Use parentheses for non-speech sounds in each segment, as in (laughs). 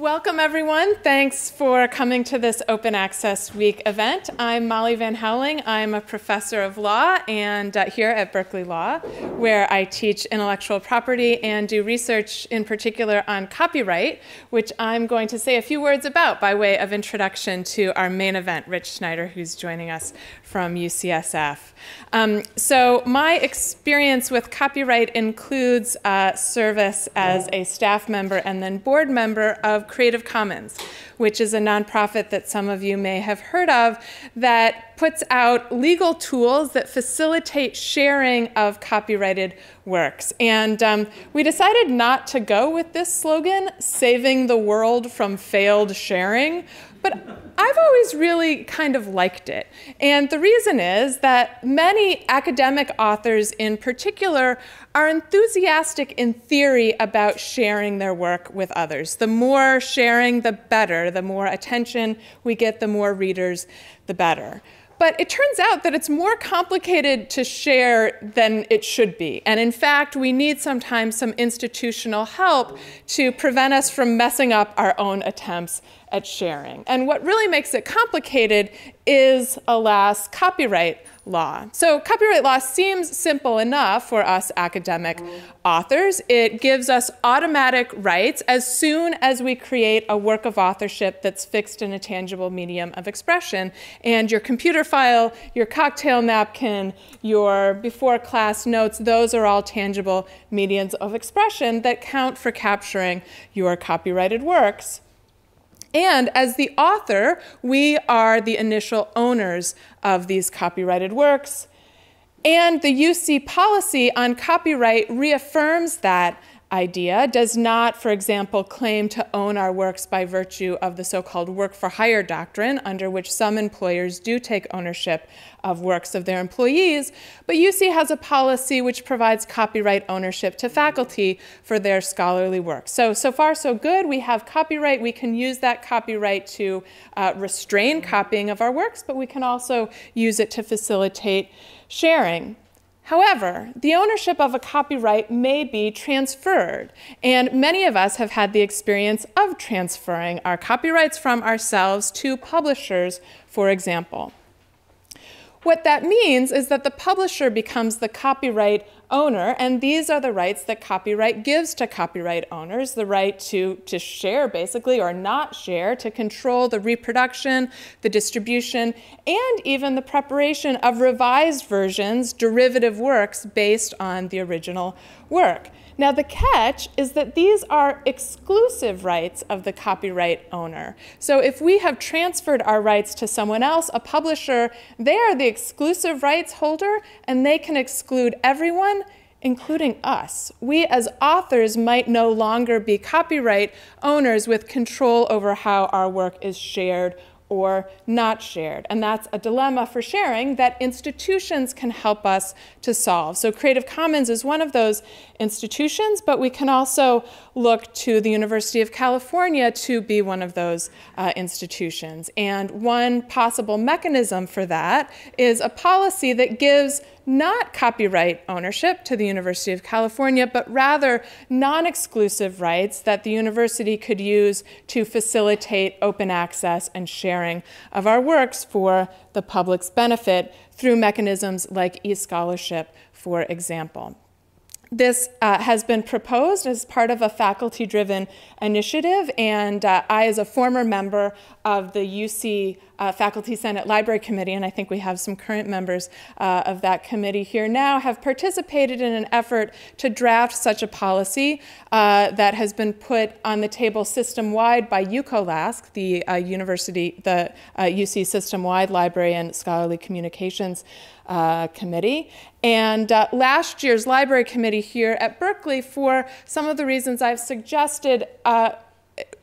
Welcome, everyone. Thanks for coming to this Open Access Week event. I'm Molly Van Houweling. I'm a professor of law and uh, here at Berkeley Law, where I teach intellectual property and do research in particular on copyright, which I'm going to say a few words about by way of introduction to our main event, Rich Schneider, who's joining us from UCSF. Um, so my experience with copyright includes uh, service as a staff member and then board member of Creative Commons, which is a nonprofit that some of you may have heard of that puts out legal tools that facilitate sharing of copyrighted works. And um, we decided not to go with this slogan, saving the world from failed sharing, but I've always really kind of liked it. And the reason is that many academic authors in particular are enthusiastic in theory about sharing their work with others. The more sharing, the better. The more attention we get, the more readers, the better. But it turns out that it's more complicated to share than it should be. And in fact, we need sometimes some institutional help to prevent us from messing up our own attempts at sharing. And what really makes it complicated is, alas, copyright law. So copyright law seems simple enough for us academic authors. It gives us automatic rights as soon as we create a work of authorship that's fixed in a tangible medium of expression. And your computer file, your cocktail napkin, your before class notes, those are all tangible mediums of expression that count for capturing your copyrighted works. And as the author, we are the initial owners of these copyrighted works. And the UC policy on copyright reaffirms that idea does not, for example, claim to own our works by virtue of the so called work for hire doctrine, under which some employers do take ownership of works of their employees. But UC has a policy which provides copyright ownership to faculty for their scholarly work. So, so far, so good. We have copyright. We can use that copyright to uh, restrain copying of our works, but we can also use it to facilitate sharing. However, the ownership of a copyright may be transferred, and many of us have had the experience of transferring our copyrights from ourselves to publishers, for example. What that means is that the publisher becomes the copyright owner, and these are the rights that copyright gives to copyright owners the right to, to share, basically, or not share, to control the reproduction, the distribution, and even the preparation of revised versions, derivative works based on the original work. Now, the catch is that these are exclusive rights of the copyright owner. So, if we have transferred our rights to someone else, a publisher, they are the exclusive rights holder and they can exclude everyone, including us. We, as authors, might no longer be copyright owners with control over how our work is shared or not shared. And that's a dilemma for sharing that institutions can help us to solve. So Creative Commons is one of those institutions, but we can also look to the University of California to be one of those uh, institutions. And one possible mechanism for that is a policy that gives not copyright ownership to the University of California, but rather non exclusive rights that the university could use to facilitate open access and sharing of our works for the public's benefit through mechanisms like e scholarship, for example. This uh, has been proposed as part of a faculty driven initiative, and uh, I, as a former member of the UC uh, Faculty Senate Library Committee, and I think we have some current members uh, of that committee here now, have participated in an effort to draft such a policy uh, that has been put on the table system wide by UCOLASC, the uh, university, the UC system wide library and scholarly communications uh, committee. And uh, last year's library committee here at Berkeley, for some of the reasons I've suggested, uh,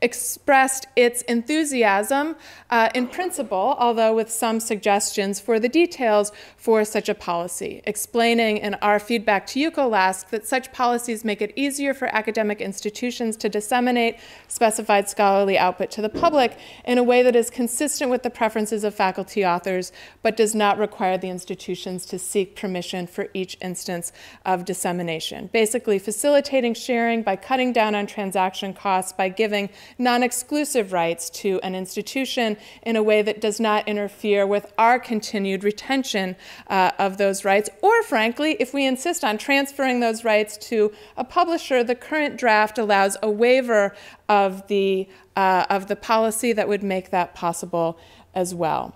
expressed its enthusiasm uh, in principle, although with some suggestions for the details for such a policy, explaining in our feedback to UCOLASC that such policies make it easier for academic institutions to disseminate specified scholarly output to the public in a way that is consistent with the preferences of faculty authors, but does not require the institutions to seek permission for each instance of dissemination. Basically, facilitating sharing by cutting down on transaction costs, by giving non exclusive rights to an institution in a way that does not interfere with our continued retention uh, of those rights. Or, frankly, if we insist on transferring those rights to a publisher, the current draft allows a waiver of the, uh, of the policy that would make that possible as well.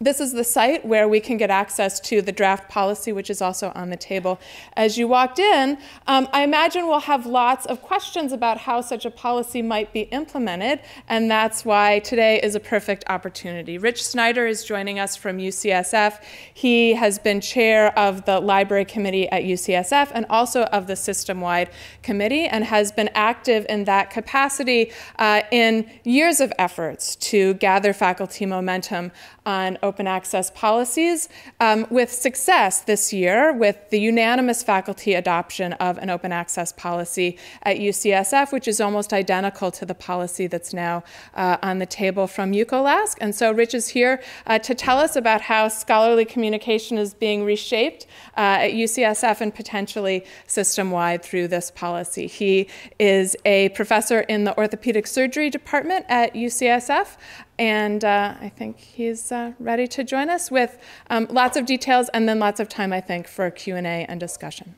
This is the site where we can get access to the draft policy, which is also on the table. As you walked in, um, I imagine we'll have lots of questions about how such a policy might be implemented, and that's why today is a perfect opportunity. Rich Schneider is joining us from UCSF. He has been chair of the library committee at UCSF and also of the system wide committee, and has been active in that capacity uh, in years of efforts to gather faculty momentum on open access policies um, with success this year with the unanimous faculty adoption of an open access policy at UCSF, which is almost identical to the policy that's now uh, on the table from UCOLASC. And so Rich is here uh, to tell us about how scholarly communication is being reshaped uh, at UCSF and potentially system-wide through this policy. He is a professor in the orthopedic surgery department at UCSF and uh, I think he's uh, ready to join us with um, lots of details and then lots of time, I think, for Q&A and discussion.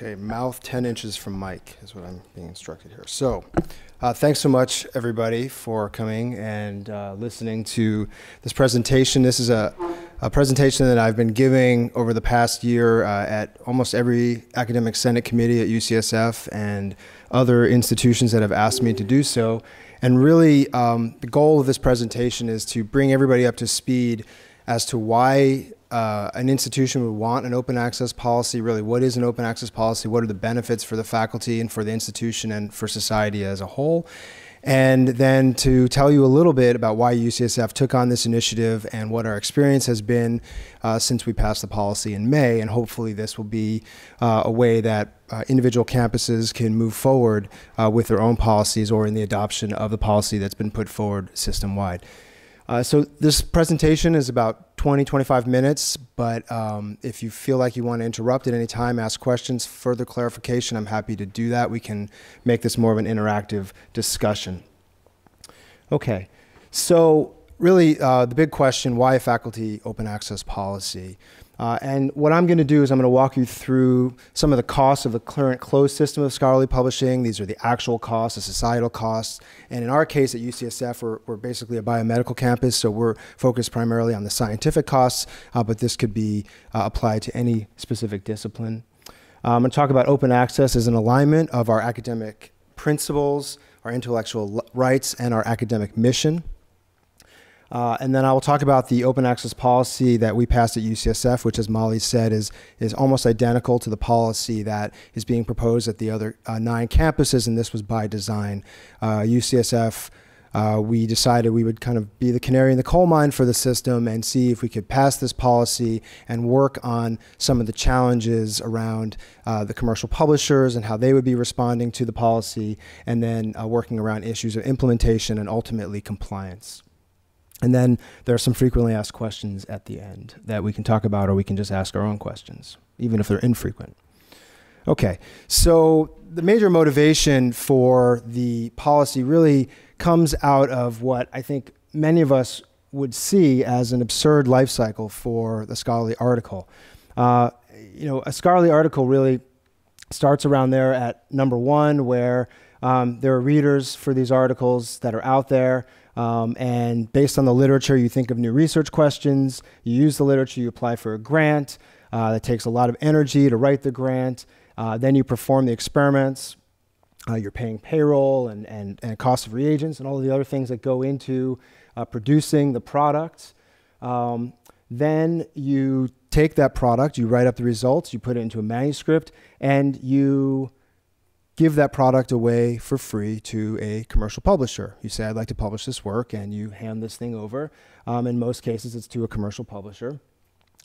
Okay, mouth 10 inches from mic is what I'm being instructed here. So, uh, thanks so much, everybody, for coming and uh, listening to this presentation. This is a a presentation that I've been giving over the past year uh, at almost every academic senate committee at UCSF and other institutions that have asked me to do so. And really, um, the goal of this presentation is to bring everybody up to speed as to why uh, an institution would want an open access policy. Really, what is an open access policy? What are the benefits for the faculty and for the institution and for society as a whole? And then to tell you a little bit about why UCSF took on this initiative and what our experience has been uh, since we passed the policy in May. And hopefully, this will be uh, a way that uh, individual campuses can move forward uh, with their own policies or in the adoption of the policy that's been put forward system wide. Uh, so this presentation is about 20, 25 minutes, but um, if you feel like you want to interrupt at any time, ask questions, further clarification, I'm happy to do that. We can make this more of an interactive discussion. Okay, so really uh, the big question, why a faculty open access policy? Uh, and what I'm going to do is I'm going to walk you through some of the costs of the current closed system of scholarly publishing. These are the actual costs, the societal costs. And in our case at UCSF, we're, we're basically a biomedical campus, so we're focused primarily on the scientific costs, uh, but this could be uh, applied to any specific discipline. Uh, I'm going to talk about open access as an alignment of our academic principles, our intellectual rights, and our academic mission. Uh, and then I will talk about the open access policy that we passed at UCSF, which, as Molly said, is, is almost identical to the policy that is being proposed at the other uh, nine campuses, and this was by design. Uh, UCSF, uh, we decided we would kind of be the canary in the coal mine for the system and see if we could pass this policy and work on some of the challenges around uh, the commercial publishers and how they would be responding to the policy, and then uh, working around issues of implementation and ultimately compliance. And then there are some frequently asked questions at the end that we can talk about, or we can just ask our own questions, even if they're infrequent. Okay, so the major motivation for the policy really comes out of what I think many of us would see as an absurd life cycle for the scholarly article. Uh, you know, a scholarly article really starts around there at number one, where um, there are readers for these articles that are out there. Um, and based on the literature, you think of new research questions, you use the literature, you apply for a grant. Uh, that takes a lot of energy to write the grant. Uh, then you perform the experiments. Uh, you're paying payroll and, and, and cost of reagents and all of the other things that go into uh, producing the product. Um, then you take that product, you write up the results, you put it into a manuscript, and you give that product away for free to a commercial publisher. You say, I'd like to publish this work, and you hand this thing over. Um, in most cases, it's to a commercial publisher.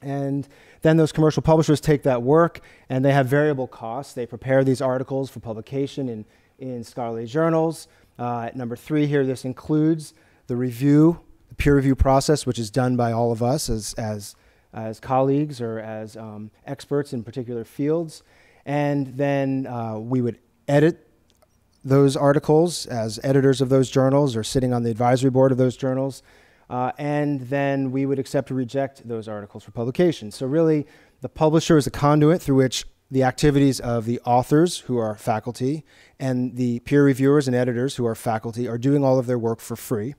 And then those commercial publishers take that work and they have variable costs. They prepare these articles for publication in, in scholarly journals. Uh, number three here, this includes the review, the peer review process, which is done by all of us as, as as colleagues or as um, experts in particular fields. And then uh, we would edit those articles as editors of those journals or sitting on the advisory board of those journals. Uh, and then we would accept or reject those articles for publication. So, really, the publisher is a conduit through which the activities of the authors, who are faculty, and the peer reviewers and editors, who are faculty, are doing all of their work for free.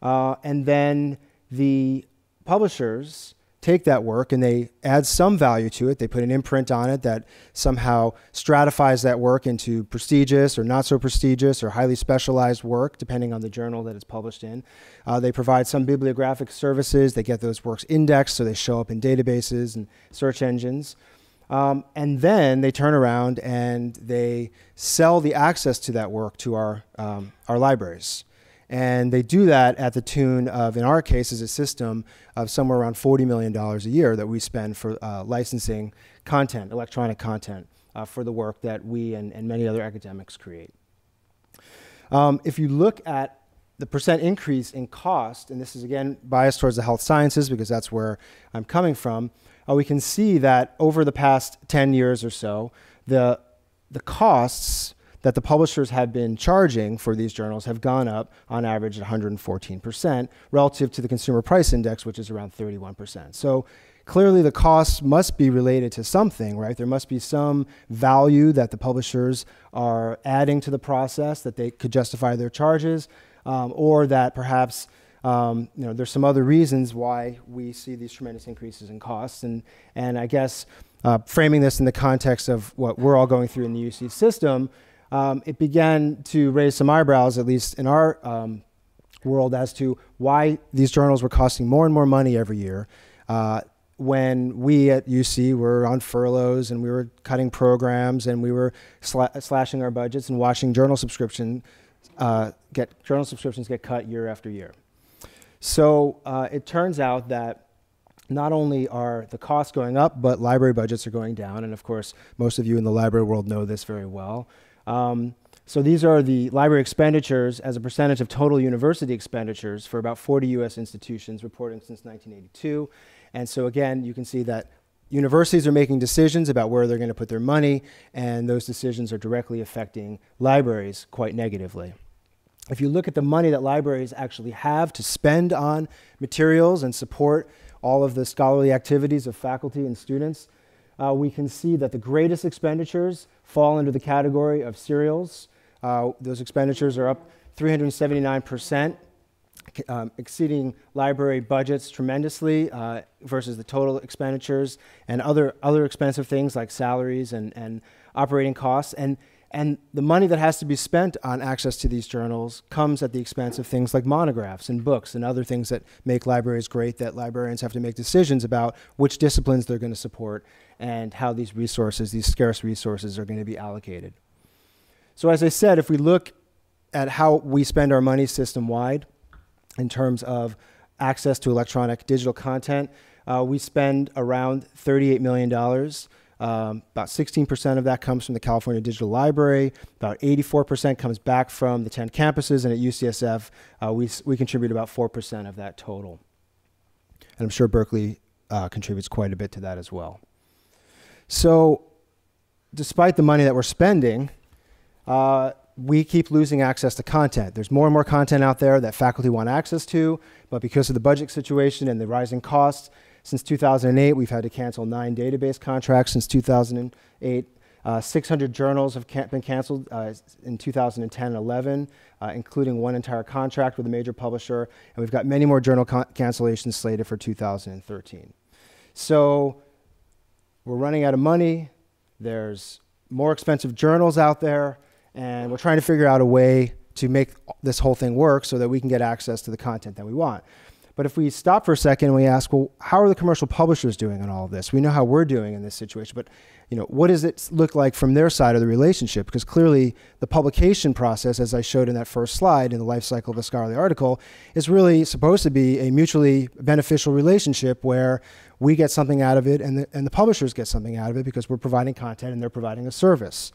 Uh, and then the publishers take that work and they add some value to it. They put an imprint on it that somehow stratifies that work into prestigious or not so prestigious or highly specialized work, depending on the journal that it's published in. Uh, they provide some bibliographic services. They get those works indexed so they show up in databases and search engines. Um, and then they turn around and they sell the access to that work to our, um, our libraries. And they do that at the tune of, in our case, as a system of somewhere around $40 million a year that we spend for uh, licensing content, electronic content, uh, for the work that we and, and many other academics create. Um, if you look at the percent increase in cost, and this is again biased towards the health sciences because that's where I'm coming from, uh, we can see that over the past 10 years or so, the, the costs that the publishers have been charging for these journals have gone up on average at 114% relative to the consumer price index, which is around 31%. So clearly the costs must be related to something, right? There must be some value that the publishers are adding to the process that they could justify their charges, um, or that perhaps um, you know, there's some other reasons why we see these tremendous increases in costs. And, and I guess uh, framing this in the context of what we're all going through in the UC system, um, it began to raise some eyebrows, at least in our um, world, as to why these journals were costing more and more money every year. Uh, when we at UC were on furloughs and we were cutting programs and we were sla- slashing our budgets and watching journal subscription uh, get journal subscriptions get cut year after year. So uh, it turns out that not only are the costs going up, but library budgets are going down. And of course, most of you in the library world know this very well. Um, so these are the library expenditures as a percentage of total university expenditures for about 40 US institutions reporting since 1982. And so again, you can see that universities are making decisions about where they're going to put their money, and those decisions are directly affecting libraries quite negatively. If you look at the money that libraries actually have to spend on materials and support all of the scholarly activities of faculty and students, uh, we can see that the greatest expenditures fall into the category of serials. Uh, those expenditures are up 379%, um, exceeding library budgets tremendously uh, versus the total expenditures and other, other expensive things like salaries and, and operating costs. And, and the money that has to be spent on access to these journals comes at the expense of things like monographs and books and other things that make libraries great that librarians have to make decisions about which disciplines they're going to support and how these resources, these scarce resources, are going to be allocated. So, as I said, if we look at how we spend our money system wide in terms of access to electronic digital content, uh, we spend around $38 million. Um, about 16% of that comes from the California Digital Library. About 84% comes back from the 10 campuses. And at UCSF, uh, we, we contribute about 4% of that total. And I'm sure Berkeley uh, contributes quite a bit to that as well. So, despite the money that we're spending, uh, we keep losing access to content. There's more and more content out there that faculty want access to, but because of the budget situation and the rising costs, since 2008, we've had to cancel nine database contracts. Since 2008, uh, 600 journals have can- been canceled uh, in 2010 and 11, uh, including one entire contract with a major publisher, and we've got many more journal cancellations slated for 2013. So we're running out of money. There's more expensive journals out there, and we're trying to figure out a way to make this whole thing work so that we can get access to the content that we want. But if we stop for a second and we ask, well, how are the commercial publishers doing in all of this? We know how we're doing in this situation, but you know, what does it look like from their side of the relationship? Because clearly, the publication process, as I showed in that first slide in the life cycle of a scholarly article, is really supposed to be a mutually beneficial relationship where we get something out of it and the, and the publishers get something out of it because we're providing content and they're providing a service.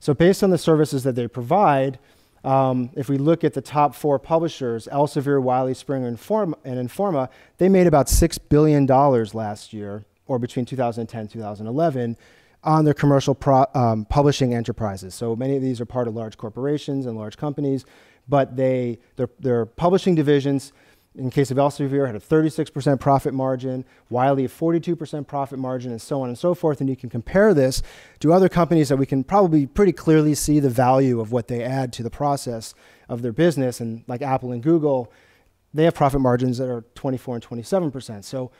So, based on the services that they provide, um, if we look at the top four publishers, Elsevier, Wiley, Springer, and Informa, and Informa, they made about $6 billion last year, or between 2010 and 2011, on their commercial pro, um, publishing enterprises. So many of these are part of large corporations and large companies, but they, their, their publishing divisions in case of Elsevier, had a 36% profit margin, Wiley a 42% profit margin, and so on and so forth. And you can compare this to other companies that we can probably pretty clearly see the value of what they add to the process of their business. And like Apple and Google, they have profit margins that are 24 and 27%. So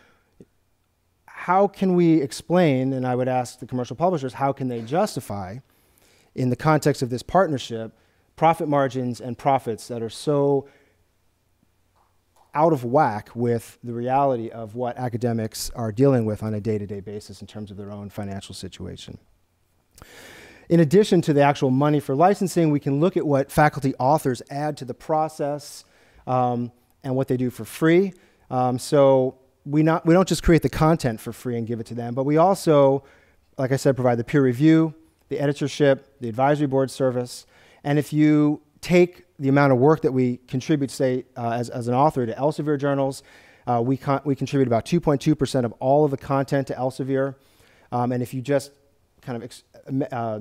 how can we explain, and I would ask the commercial publishers, how can they justify, in the context of this partnership, profit margins and profits that are so out of whack with the reality of what academics are dealing with on a day to day basis in terms of their own financial situation. In addition to the actual money for licensing, we can look at what faculty authors add to the process um, and what they do for free. Um, so we, not, we don't just create the content for free and give it to them, but we also, like I said, provide the peer review, the editorship, the advisory board service. And if you take the amount of work that we contribute, say, uh, as, as an author to Elsevier journals, uh, we, con- we contribute about 2.2% of all of the content to Elsevier. Um, and if you just kind of ex- uh,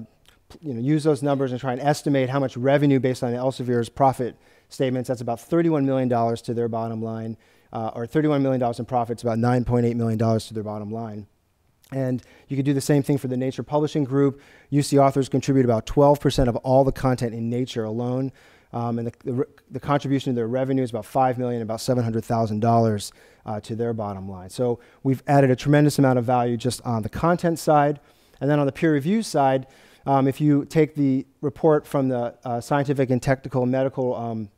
you know, use those numbers and try and estimate how much revenue based on Elsevier's profit statements, that's about $31 million to their bottom line, uh, or $31 million in profits, about $9.8 million to their bottom line. And you could do the same thing for the Nature Publishing Group. UC authors contribute about 12% of all the content in Nature alone. Um, and the, the, the, contribution to their revenue is about 5 million, about $700,000 uh, to their bottom line. So we've added a tremendous amount of value just on the content side. And then on the peer review side, um, if you take the report from the uh, Scientific and Technical Medical um,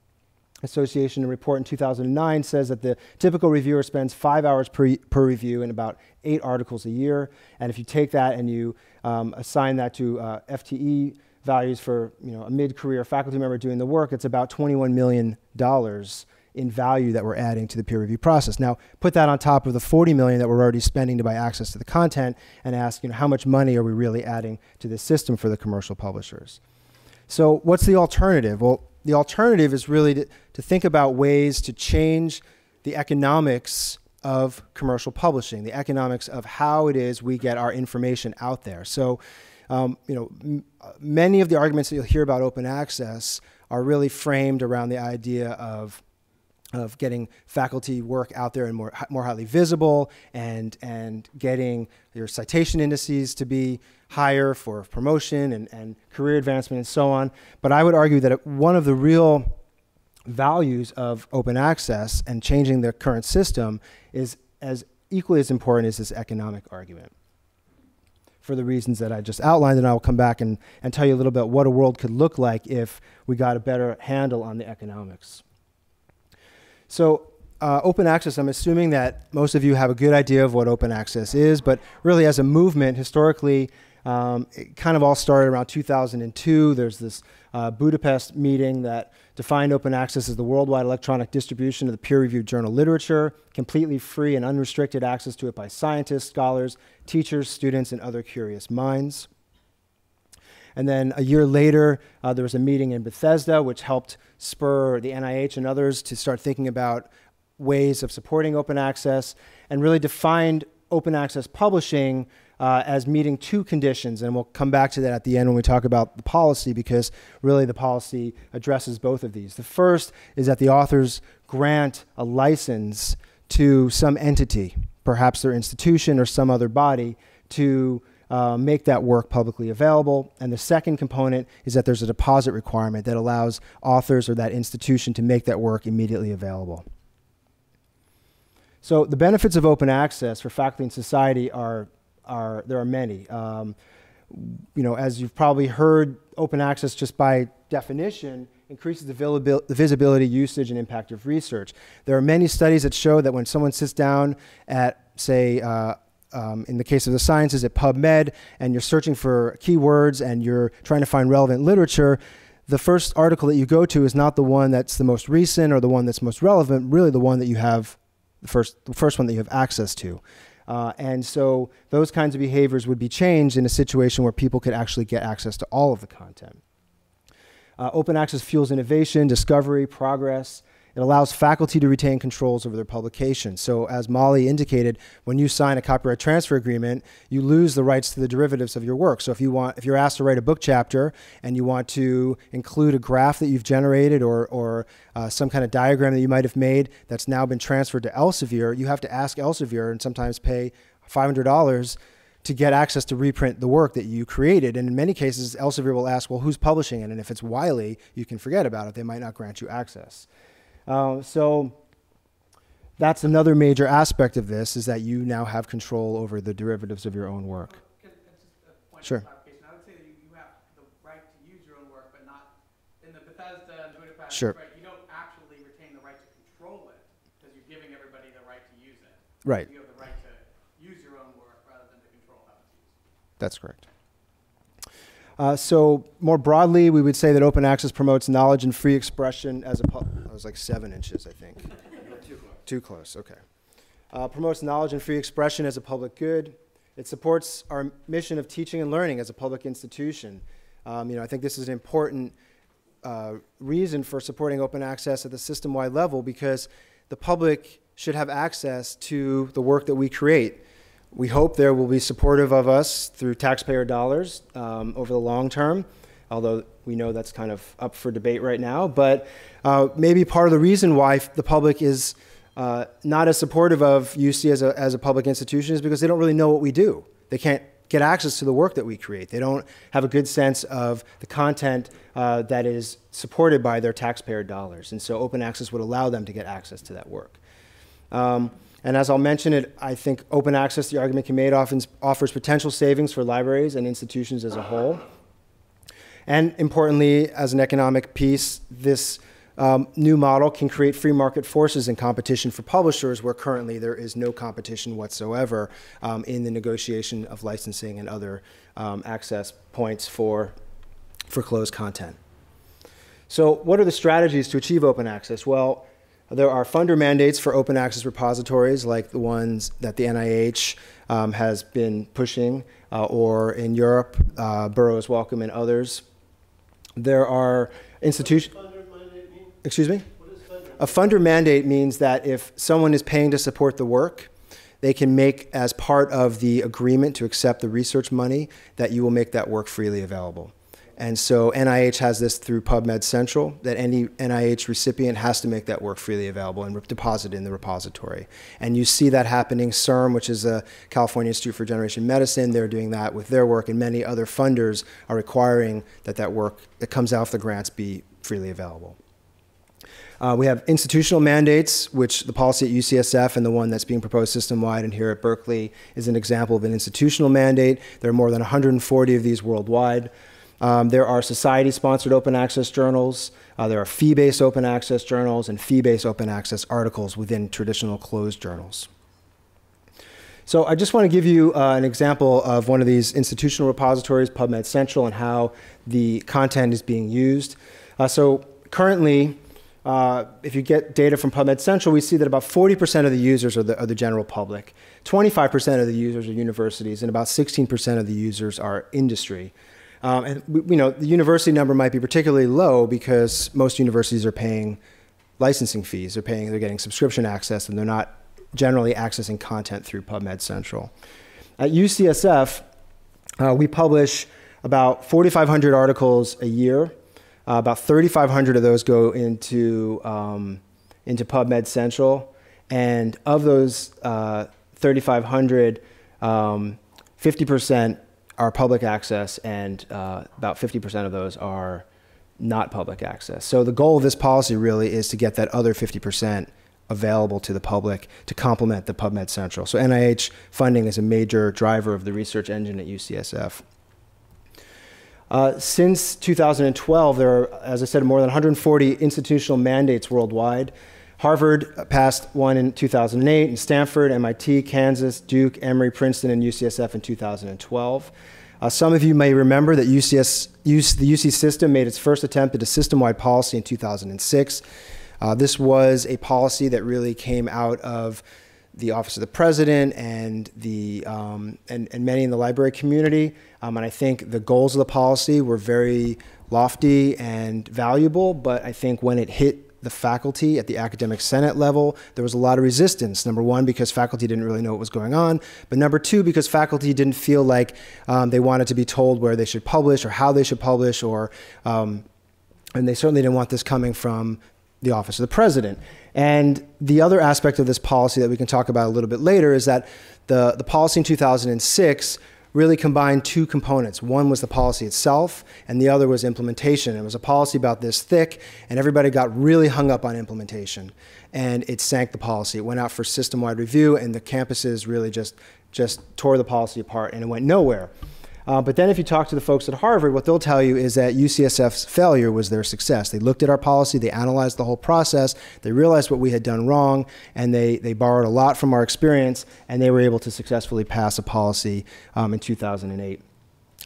Association report in 2009 says that the typical reviewer spends five hours per, per review and about eight articles a year. And if you take that and you um, assign that to uh, FTE values for you know, a mid-career faculty member doing the work, it's about $21 million in value that we're adding to the peer review process. Now, put that on top of the 40 million that we're already spending to buy access to the content and ask, you know, how much money are we really adding to this system for the commercial publishers? So what's the alternative? Well, the alternative is really to, to think about ways to change the economics of commercial publishing, the economics of how it is we get our information out there. So, um, you know, m- many of the arguments that you'll hear about open access are really framed around the idea of of getting faculty work out there and more more highly visible and and getting your citation indices to be higher for promotion and, and career advancement and so on. But I would argue that one of the real values of open access and changing the current system is as equally as important as this economic argument. For the reasons that I just outlined, and I'll come back and, and tell you a little bit what a world could look like if we got a better handle on the economics. So, uh, open access, I'm assuming that most of you have a good idea of what open access is, but really, as a movement, historically, um, it kind of all started around 2002. There's this uh, Budapest meeting that defined open access as the worldwide electronic distribution of the peer reviewed journal literature, completely free and unrestricted access to it by scientists, scholars, teachers, students, and other curious minds. And then a year later, uh, there was a meeting in Bethesda, which helped spur the NIH and others to start thinking about ways of supporting open access and really defined open access publishing uh, as meeting two conditions, and we'll come back to that at the end when we talk about the policy because really the policy addresses both of these. The first is that the authors grant a license to some entity, perhaps their institution or some other body, to uh, make that work publicly available. And the second component is that there's a deposit requirement that allows authors or that institution to make that work immediately available. So the benefits of open access for faculty and society are are there are many. Um, you know, as you've probably heard, open access just by definition increases the, visibility, usage, and impact of research. There are many studies that show that when someone sits down at, say, uh, um, in the case of the sciences at PubMed, and you're searching for keywords and you're trying to find relevant literature, the first article that you go to is not the one that's the most recent or the one that's most relevant, really the one that you have, the first, the first one that you have access to. Uh, and so those kinds of behaviors would be changed in a situation where people could actually get access to all of the content. Uh, open access fuels innovation, discovery, progress. It allows faculty to retain controls over their publications. So, as Molly indicated, when you sign a copyright transfer agreement, you lose the rights to the derivatives of your work. So, if you want, if you're asked to write a book chapter and you want to include a graph that you've generated or, or uh, some kind of diagram that you might have made that's now been transferred to Elsevier, you have to ask Elsevier and sometimes pay $500 to get access to reprint the work that you created. And in many cases, Elsevier will ask, well, who's publishing it? And if it's Wiley, you can forget about it. They might not grant you access. Uh, so that's another major aspect of this is that you now have control over the derivatives of your own work. Sure. I would say that you, you have the right to use your own work, but not in the Bethesda and Twitter Sure. right? You don't actually retain the right to control it because you're giving everybody the right to use it. Right. You have the right to use your own work rather than to control how it's used. That's correct. Uh, so more broadly, we would say that open access promotes knowledge and free expression as a. Was like seven inches, I think. Too close. Too close. Okay. Uh, promotes knowledge and free expression as a public good. It supports our mission of teaching and learning as a public institution. Um, you know, I think this is an important uh, reason for supporting open access at the system-wide level because the public should have access to the work that we create. We hope there will be supportive of us through taxpayer dollars um, over the long term, although we know that's kind of up for debate right now. But uh, maybe part of the reason why the public is uh, not as supportive of UC as a, as a public institution is because they don't really know what we do. They can't get access to the work that we create. They don't have a good sense of the content uh, that is supported by their taxpayer dollars. And so open access would allow them to get access to that work. Um, and as I'll mention it, I think open access, the argument can be made, often offers potential savings for libraries and institutions as a whole. And importantly, as an economic piece, this um, new model can create free market forces and competition for publishers where currently there is no competition whatsoever um, in the negotiation of licensing and other um, access points for, for closed content. So, what are the strategies to achieve open access? Well, there are funder mandates for open access repositories, like the ones that the NIH um, has been pushing, uh, or in Europe, uh, Burroughs Wellcome and others. There are institutions. Excuse me? A funder mandate means that if someone is paying to support the work, they can make as part of the agreement to accept the research money that you will make that work freely available. And so NIH has this through PubMed Central that any NIH recipient has to make that work freely available and deposit in the repository. And you see that happening. CIRM, which is the California Institute for Generation Medicine, they're doing that with their work, and many other funders are requiring that that work that comes out of the grants be freely available. Uh, we have institutional mandates, which the policy at UCSF and the one that's being proposed system wide and here at Berkeley is an example of an institutional mandate. There are more than 140 of these worldwide. Um, there are society sponsored open access journals. Uh, there are fee based open access journals and fee based open access articles within traditional closed journals. So, I just want to give you uh, an example of one of these institutional repositories, PubMed Central, and how the content is being used. Uh, so, currently, uh, if you get data from PubMed Central, we see that about 40% of the users are the, are the general public, 25% of the users are universities, and about 16% of the users are industry. Um, and you know the university number might be particularly low because most universities are paying licensing fees. They're paying, they're getting subscription access, and they're not generally accessing content through PubMed Central. At UCSF, uh, we publish about 4,500 articles a year. Uh, about 3,500 of those go into um, into PubMed Central, and of those uh, 3,500, um, 50% are public access, and uh, about 50% of those are not public access. So the goal of this policy really is to get that other 50% available to the public to complement the PubMed Central. So NIH funding is a major driver of the research engine at UCSF. Uh, since 2012, there are, as I said, more than 140 institutional mandates worldwide. Harvard passed one in 2008, and Stanford, MIT, Kansas, Duke, Emory, Princeton, and UCSF in 2012. Uh, some of you may remember that UCS, UC, the UC system made its first attempt at a system wide policy in 2006. Uh, this was a policy that really came out of the Office of the President and, the, um, and, and many in the library community. Um, and I think the goals of the policy were very lofty and valuable, but I think when it hit the faculty at the academic senate level, there was a lot of resistance. Number one, because faculty didn't really know what was going on, but number two, because faculty didn't feel like um, they wanted to be told where they should publish or how they should publish, or um, and they certainly didn't want this coming from the office of the president. And the other aspect of this policy that we can talk about a little bit later is that the, the policy in 2006 really combined two components. One was the policy itself, and the other was implementation. It was a policy about this thick, and everybody got really hung up on implementation. And it sank the policy. It went out for system wide review, and the campuses really just, just tore the policy apart, and it went nowhere. Uh, but then if you talk to the folks at Harvard, what they'll tell you is that UCSF's failure was their success. They looked at our policy, they analyzed the whole process, they realized what we had done wrong, and they, they borrowed a lot from our experience, and they were able to successfully pass a policy um, in 2008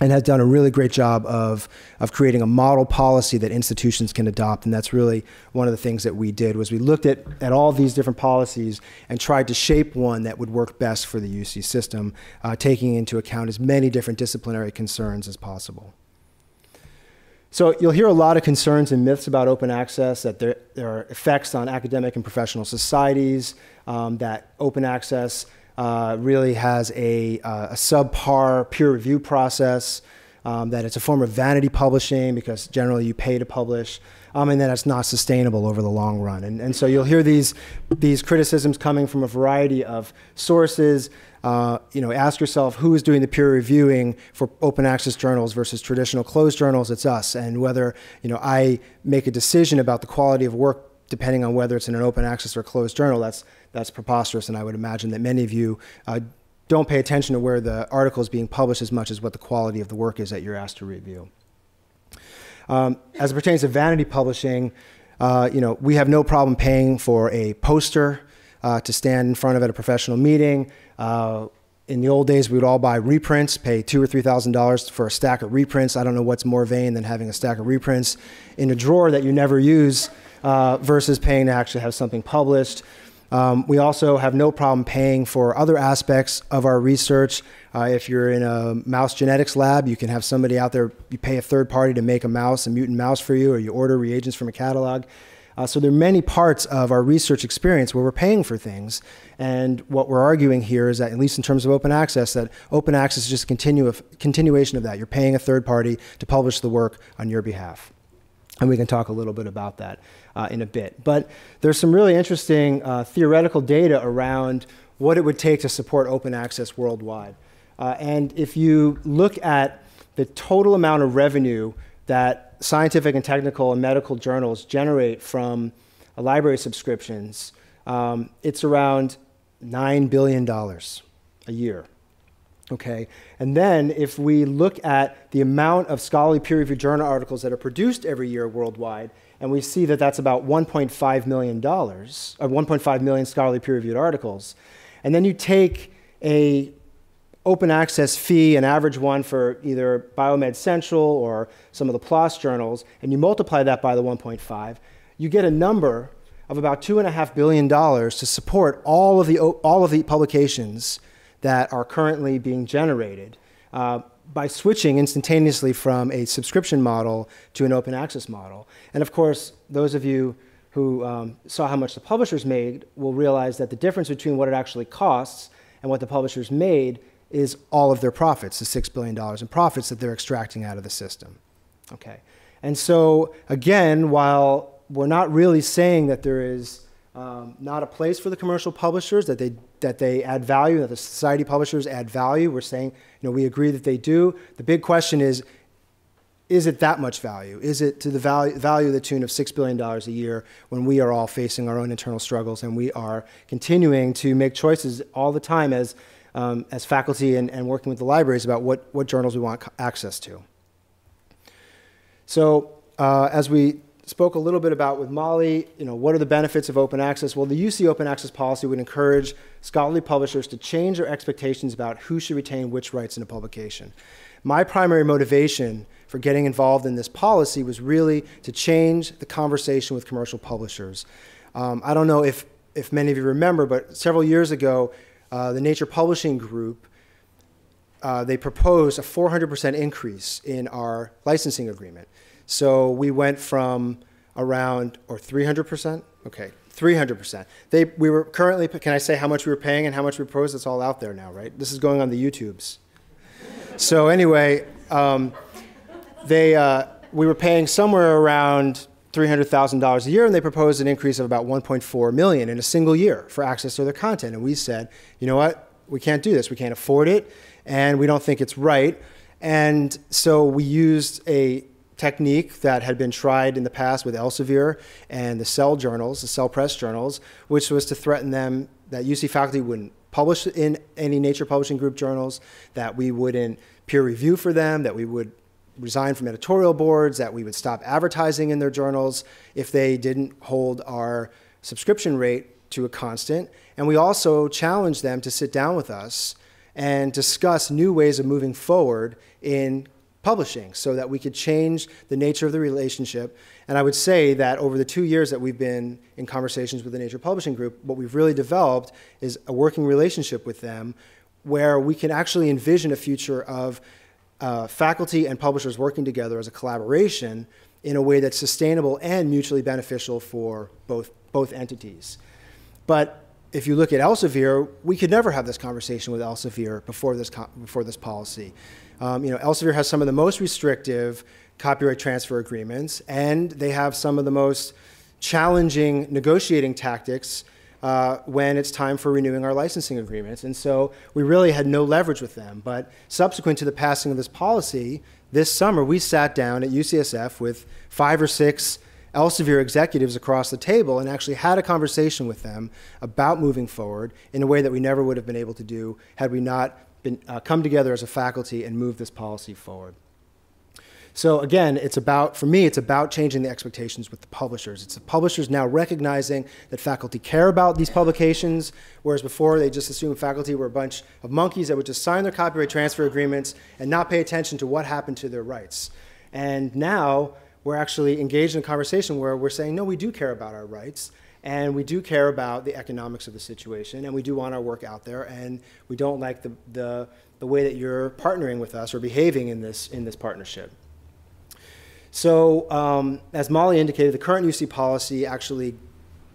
and has done a really great job of, of creating a model policy that institutions can adopt. And that's really one of the things that we did was we looked at, at all these different policies and tried to shape one that would work best for the uc system uh, taking into account as many different disciplinary concerns as possible. So you'll hear a lot of concerns and myths about open access that there, there are effects on academic and professional societies um, that open access uh, really has a, uh, a, subpar peer review process, um, that it's a form of vanity publishing because generally you pay to publish, um, and that it's not sustainable over the long run. And, and so you'll hear these, these criticisms coming from a variety of sources. Uh, you know, ask yourself who is doing the peer reviewing for open access journals versus traditional closed journals. It's us, and whether you know I make a decision about the quality of work depending on whether it's in an open access or closed journal. That's that's preposterous, and I would imagine that many of you uh, don't pay attention to where the article is being published as much as what the quality of the work is that you're asked to review. Um, as it pertains to vanity publishing, uh, you know, we have no problem paying for a poster uh, to stand in front of at a professional meeting. Uh, in the old days, we would all buy reprints, pay two or three thousand dollars for a stack of reprints. I don't know what's more vain than having a stack of reprints in a drawer that you never use, uh, versus paying to actually have something published. Um, we also have no problem paying for other aspects of our research. Uh, if you're in a mouse genetics lab, you can have somebody out there, you pay a third party to make a mouse, a mutant mouse for you, or you order reagents from a catalog. Uh, so there are many parts of our research experience where we're paying for things. And what we're arguing here is that, at least in terms of open access, that open access is just a continu- continuation of that. You're paying a third party to publish the work on your behalf. And we can talk a little bit about that uh, in a bit. But there's some really interesting uh, theoretical data around what it would take to support open access worldwide. Uh, and if you look at the total amount of revenue that scientific and technical and medical journals generate from library subscriptions, um, it's around $9 billion a year. Okay, and then if we look at the amount of scholarly peer-reviewed journal articles that are produced every year worldwide, and we see that that's about 1.5 million dollars, or 1.5 million scholarly peer-reviewed articles, and then you take a open access fee, an average one for either Biomed Central or some of the PLOS journals, and you multiply that by the 1.5, you get a number of about two and a half billion dollars to support all of the all of the publications that are currently being generated. Uh, by switching instantaneously from a subscription model to an open access model. And of course, those of you who um, saw how much the publishers made will realize that the difference between what it actually costs and what the publishers made is all of their profits, the $6 billion in profits that they're extracting out of the system. Okay. And so, again, while we're not really saying that there is um, not a place for the commercial publishers, that they, that they add value, that the society publishers add value. We're saying, you know, we agree that they do. The big question is, is it that much value? Is it to the value, value the tune of $6 billion a year when we are all facing our own internal struggles and we are continuing to make choices all the time as, um, as faculty and, and working with the libraries about what, what journals we want access to? So uh, as we spoke a little bit about with Molly, you know, what are the benefits of open access? Well, the UC open access policy would encourage scholarly publishers to change their expectations about who should retain which rights in a publication. My primary motivation for getting involved in this policy was really to change the conversation with commercial publishers. Um, I don't know if if many of you remember, but several years ago, uh, the Nature Publishing Group uh, they proposed a 400% increase in our licensing agreement. So we went from around, or 300%? Okay, 300%. They, we were currently, can I say how much we were paying and how much we proposed? It's all out there now, right? This is going on the YouTubes. So anyway, um, they, uh, we were paying somewhere around $300,000 a year, and they proposed an increase of about 1.4 million in a single year for access to their content. And we said, you know what? We can't do this. We can't afford it and we don't think it's right. And so we used a technique that had been tried in the past with Elsevier and the Cell journals, the Cell Press journals, which was to threaten them that UC faculty wouldn't publish in any Nature Publishing Group journals, that we wouldn't peer review for them, that we would resign from editorial boards, that we would stop advertising in their journals if they didn't hold our subscription rate to a constant. And we also challenged them to sit down with us and discuss new ways of moving forward in publishing so that we could change the nature of the relationship. And I would say that over the two years that we've been in conversations with the Nature Publishing Group, what we've really developed is a working relationship with them where we can actually envision a future of uh, faculty and publishers working together as a collaboration in a way that's sustainable and mutually beneficial for both, both entities. But if you look at Elsevier, we could never have this conversation with Elsevier before this, before this policy. Um, you know, Elsevier has some of the most restrictive copyright transfer agreements, and they have some of the most challenging negotiating tactics uh, when it's time for renewing our licensing agreements. And so we really had no leverage with them. But subsequent to the passing of this policy, this summer we sat down at UCSF with five or six Elsevier executives across the table and actually had a conversation with them about moving forward in a way that we never would have been able to do had we not been, uh, come together as a faculty and move this policy forward. So again, it's about, for me, it's about changing the expectations with the publishers. It's the publishers now recognizing that faculty care about these publications, whereas before they just assumed faculty were a bunch of monkeys that would just sign their copyright transfer agreements and not pay attention to what happened to their rights. And now we're actually engaged in a conversation where we're saying, no, we do care about our rights, and we do care about the economics of the situation, and we do want our work out there, and we don't like the, the, the way that you're partnering with us or behaving in this, in this partnership. So, um, as Molly indicated, the current UC policy actually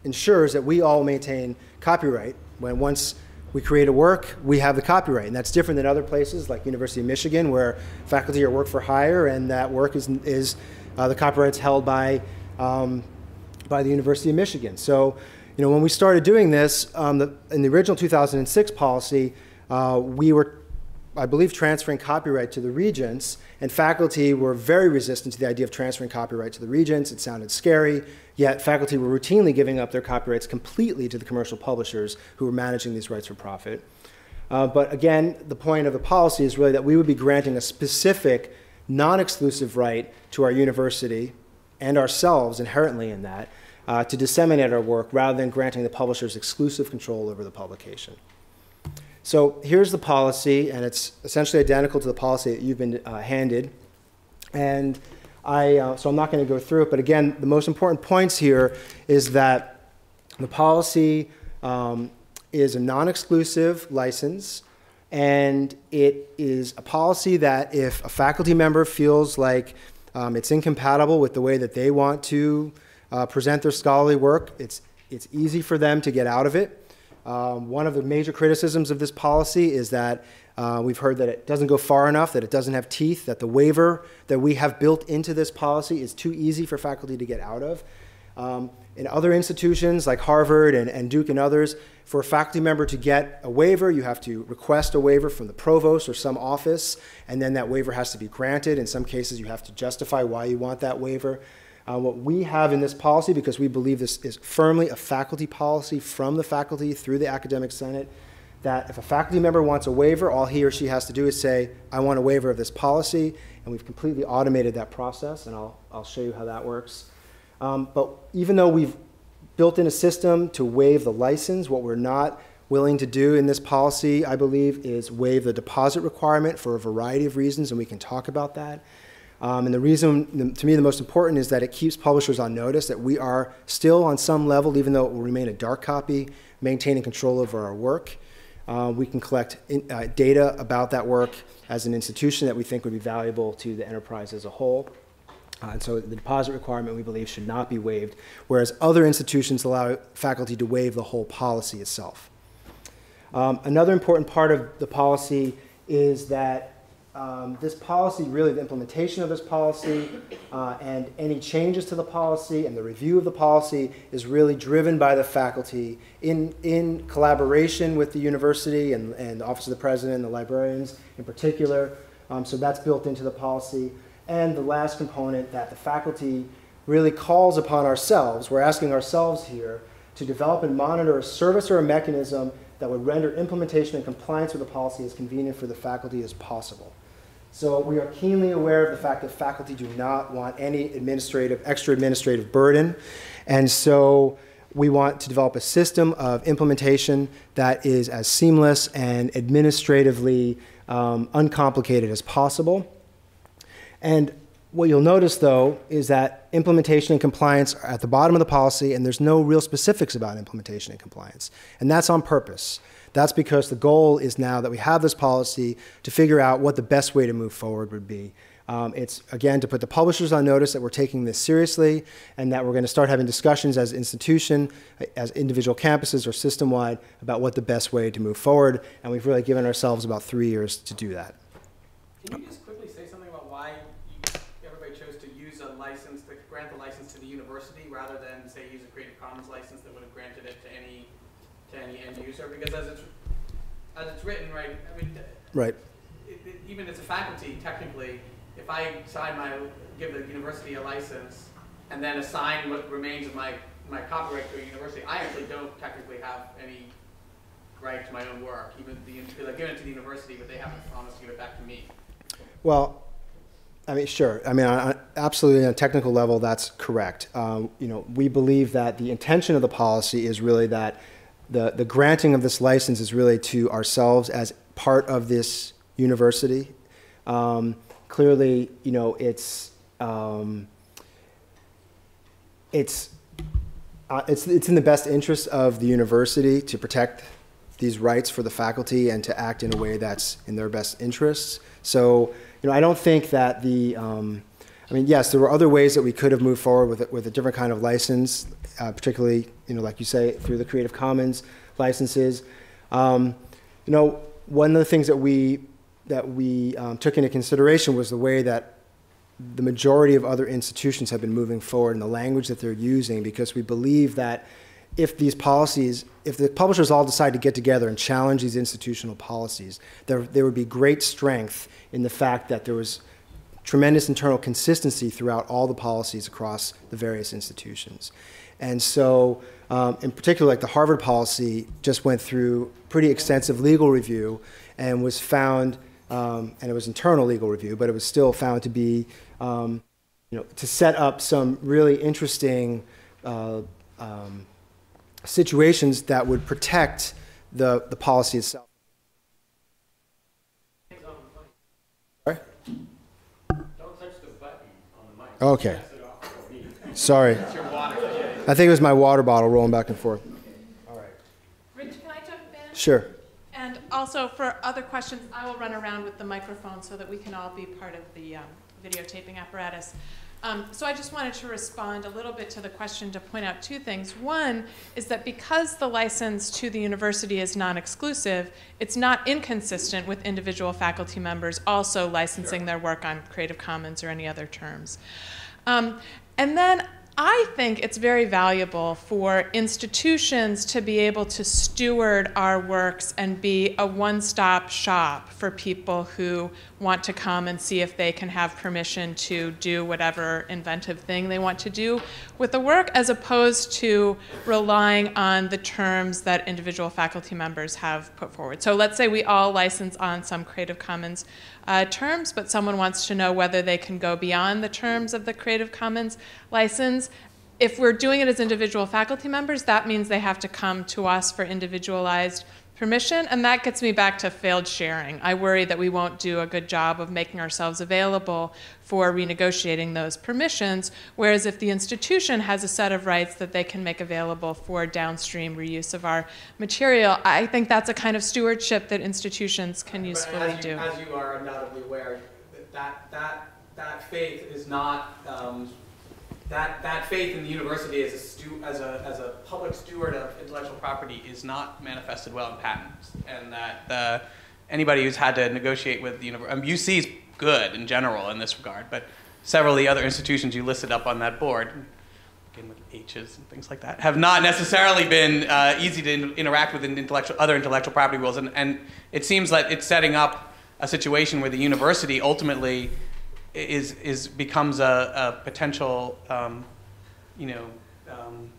ensures that we all maintain copyright when once we create a work, we have the copyright. And that's different than other places like University of Michigan where faculty are work for hire and that work is, is uh, the copyright's held by, um, by the University of Michigan. So, you know, when we started doing this, um, the, in the original 2006 policy, uh, we were, I believe, transferring copyright to the regents, and faculty were very resistant to the idea of transferring copyright to the regents. It sounded scary, yet faculty were routinely giving up their copyrights completely to the commercial publishers who were managing these rights for profit. Uh, but again, the point of the policy is really that we would be granting a specific non exclusive right to our university and ourselves inherently in that uh, to disseminate our work rather than granting the publishers exclusive control over the publication. So here's the policy, and it's essentially identical to the policy that you've been uh, handed. And I, uh, so I'm not going to go through it, but again, the most important points here is that the policy um, is a non exclusive license and it is a policy that if a faculty member feels like um, it's incompatible with the way that they want to uh, present their scholarly work, it's, it's easy for them to get out of it. Um, one of the major criticisms of this policy is that uh, we've heard that it doesn't go far enough, that it doesn't have teeth, that the waiver that we have built into this policy is too easy for faculty to get out of. Um, in other institutions like Harvard and, and Duke and others, for a faculty member to get a waiver, you have to request a waiver from the provost or some office, and then that waiver has to be granted. In some cases, you have to justify why you want that waiver. Uh, what we have in this policy, because we believe this is firmly a faculty policy from the faculty through the academic senate, that if a faculty member wants a waiver, all he or she has to do is say, I want a waiver of this policy, and we've completely automated that process, and I'll, I'll show you how that works. Um, but even though we've built in a system to waive the license. What we're not willing to do in this policy, I believe, is waive the deposit requirement for a variety of reasons, and we can talk about that. Um, and the reason, to me, the most important is that it keeps publishers on notice that we are still, on some level, even though it will remain a dark copy, maintaining control over our work. Uh, we can collect in, uh, data about that work as an institution that we think would be valuable to the enterprise as a whole. Uh, and so the deposit requirement, we believe, should not be waived, whereas other institutions allow faculty to waive the whole policy itself. Um, another important part of the policy is that um, this policy, really the implementation of this policy uh, and any changes to the policy and the review of the policy is really driven by the faculty in, in collaboration with the university and, and the Office of the President and the librarians in particular. Um, so that's built into the policy. And the last component that the faculty really calls upon ourselves, we're asking ourselves here to develop and monitor a service or a mechanism that would render implementation and compliance with the policy as convenient for the faculty as possible. So we are keenly aware of the fact that faculty do not want any administrative, extra administrative burden. And so we want to develop a system of implementation that is as seamless and administratively um, uncomplicated as possible. And what you'll notice, though, is that implementation and compliance are at the bottom of the policy, and there's no real specifics about implementation and compliance. And that's on purpose. That's because the goal is now that we have this policy to figure out what the best way to move forward would be. Um, it's, again, to put the publishers on notice that we're taking this seriously and that we're going to start having discussions as institution, as individual campuses or system-wide about what the best way to move forward. And we've really given ourselves about three years to do that. Can you just quickly say something about why you, everybody chose to use a license, to grant the license to the university rather than, say, use a Creative Commons license that would have granted it to any, to any end user? Because as it's, as it's written, right, I mean, Right. it, it, even as a faculty, technically, if I sign my, give the university a license and then assign what remains of my, my copyright to a university, I actually don't technically have any right to my own work, even the, because I give it to the university, but they haven't promised to give it back to me. Well, I mean, sure. I mean, on, on- absolutely, on a technical level, that's correct. Um, you know, we believe that the intention of the policy is really that the, the granting of this license is really to ourselves as part of this university. Um, clearly, you know, it's um, it's uh, it's it's in the best interest of the university to protect these rights for the faculty and to act in a way that's in their best interests. So, you know, I don't think that the, um, I mean, yes, there were other ways that we could have moved forward with, it, with a different kind of license, uh, particularly, you know, like you say, through the Creative Commons licenses. Um, you know, one of the things that we that we um, took into consideration was the way that the majority of other institutions have been moving forward in the language that they're using because we believe that if these policies, if the publishers all decide to get together and challenge these institutional policies, there, there would be great strength in the fact that there was tremendous internal consistency throughout all the policies across the various institutions. And so, um, in particular, like the Harvard policy just went through pretty extensive legal review and was found, um, and it was internal legal review, but it was still found to be, um, you know, to set up some really interesting uh, um, situations that would protect the, the policy itself. Sorry? Don't touch the button on the mic. Okay. Pass it off for me. Sorry. I think it was my water bottle rolling back and forth. Rich, can I jump in? Sure. And also for other questions, I will run around with the microphone so that we can all be part of the um, videotaping apparatus. Um, so I just wanted to respond a little bit to the question to point out two things. One is that because the license to the university is non-exclusive, it's not inconsistent with individual faculty members also licensing their work on Creative Commons or any other terms. Um, and then I think it's very valuable for institutions to be able to steward our works and be a one stop shop for people who want to come and see if they can have permission to do whatever inventive thing they want to do with the work, as opposed to relying on the terms that individual faculty members have put forward. So let's say we all license on some Creative Commons uh, terms, but someone wants to know whether they can go beyond the terms of the Creative Commons license. If we're doing it as individual faculty members, that means they have to come to us for individualized permission. And that gets me back to failed sharing. I worry that we won't do a good job of making ourselves available for renegotiating those permissions. Whereas if the institution has a set of rights that they can make available for downstream reuse of our material, I think that's a kind of stewardship that institutions can usefully as you, do. As you are undoubtedly aware, that, that, that faith is not, um, that, that faith in the university as a, stu- as, a, as a public steward of intellectual property is not manifested well in patents. And that uh, anybody who's had to negotiate with the university, um, UC is good in general in this regard, but several of the other institutions you listed up on that board, begin with H's and things like that, have not necessarily been uh, easy to in- interact with in intellectual, other intellectual property rules. And, and it seems like it's setting up a situation where the university ultimately is, is becomes a, a potential, um, you know, um,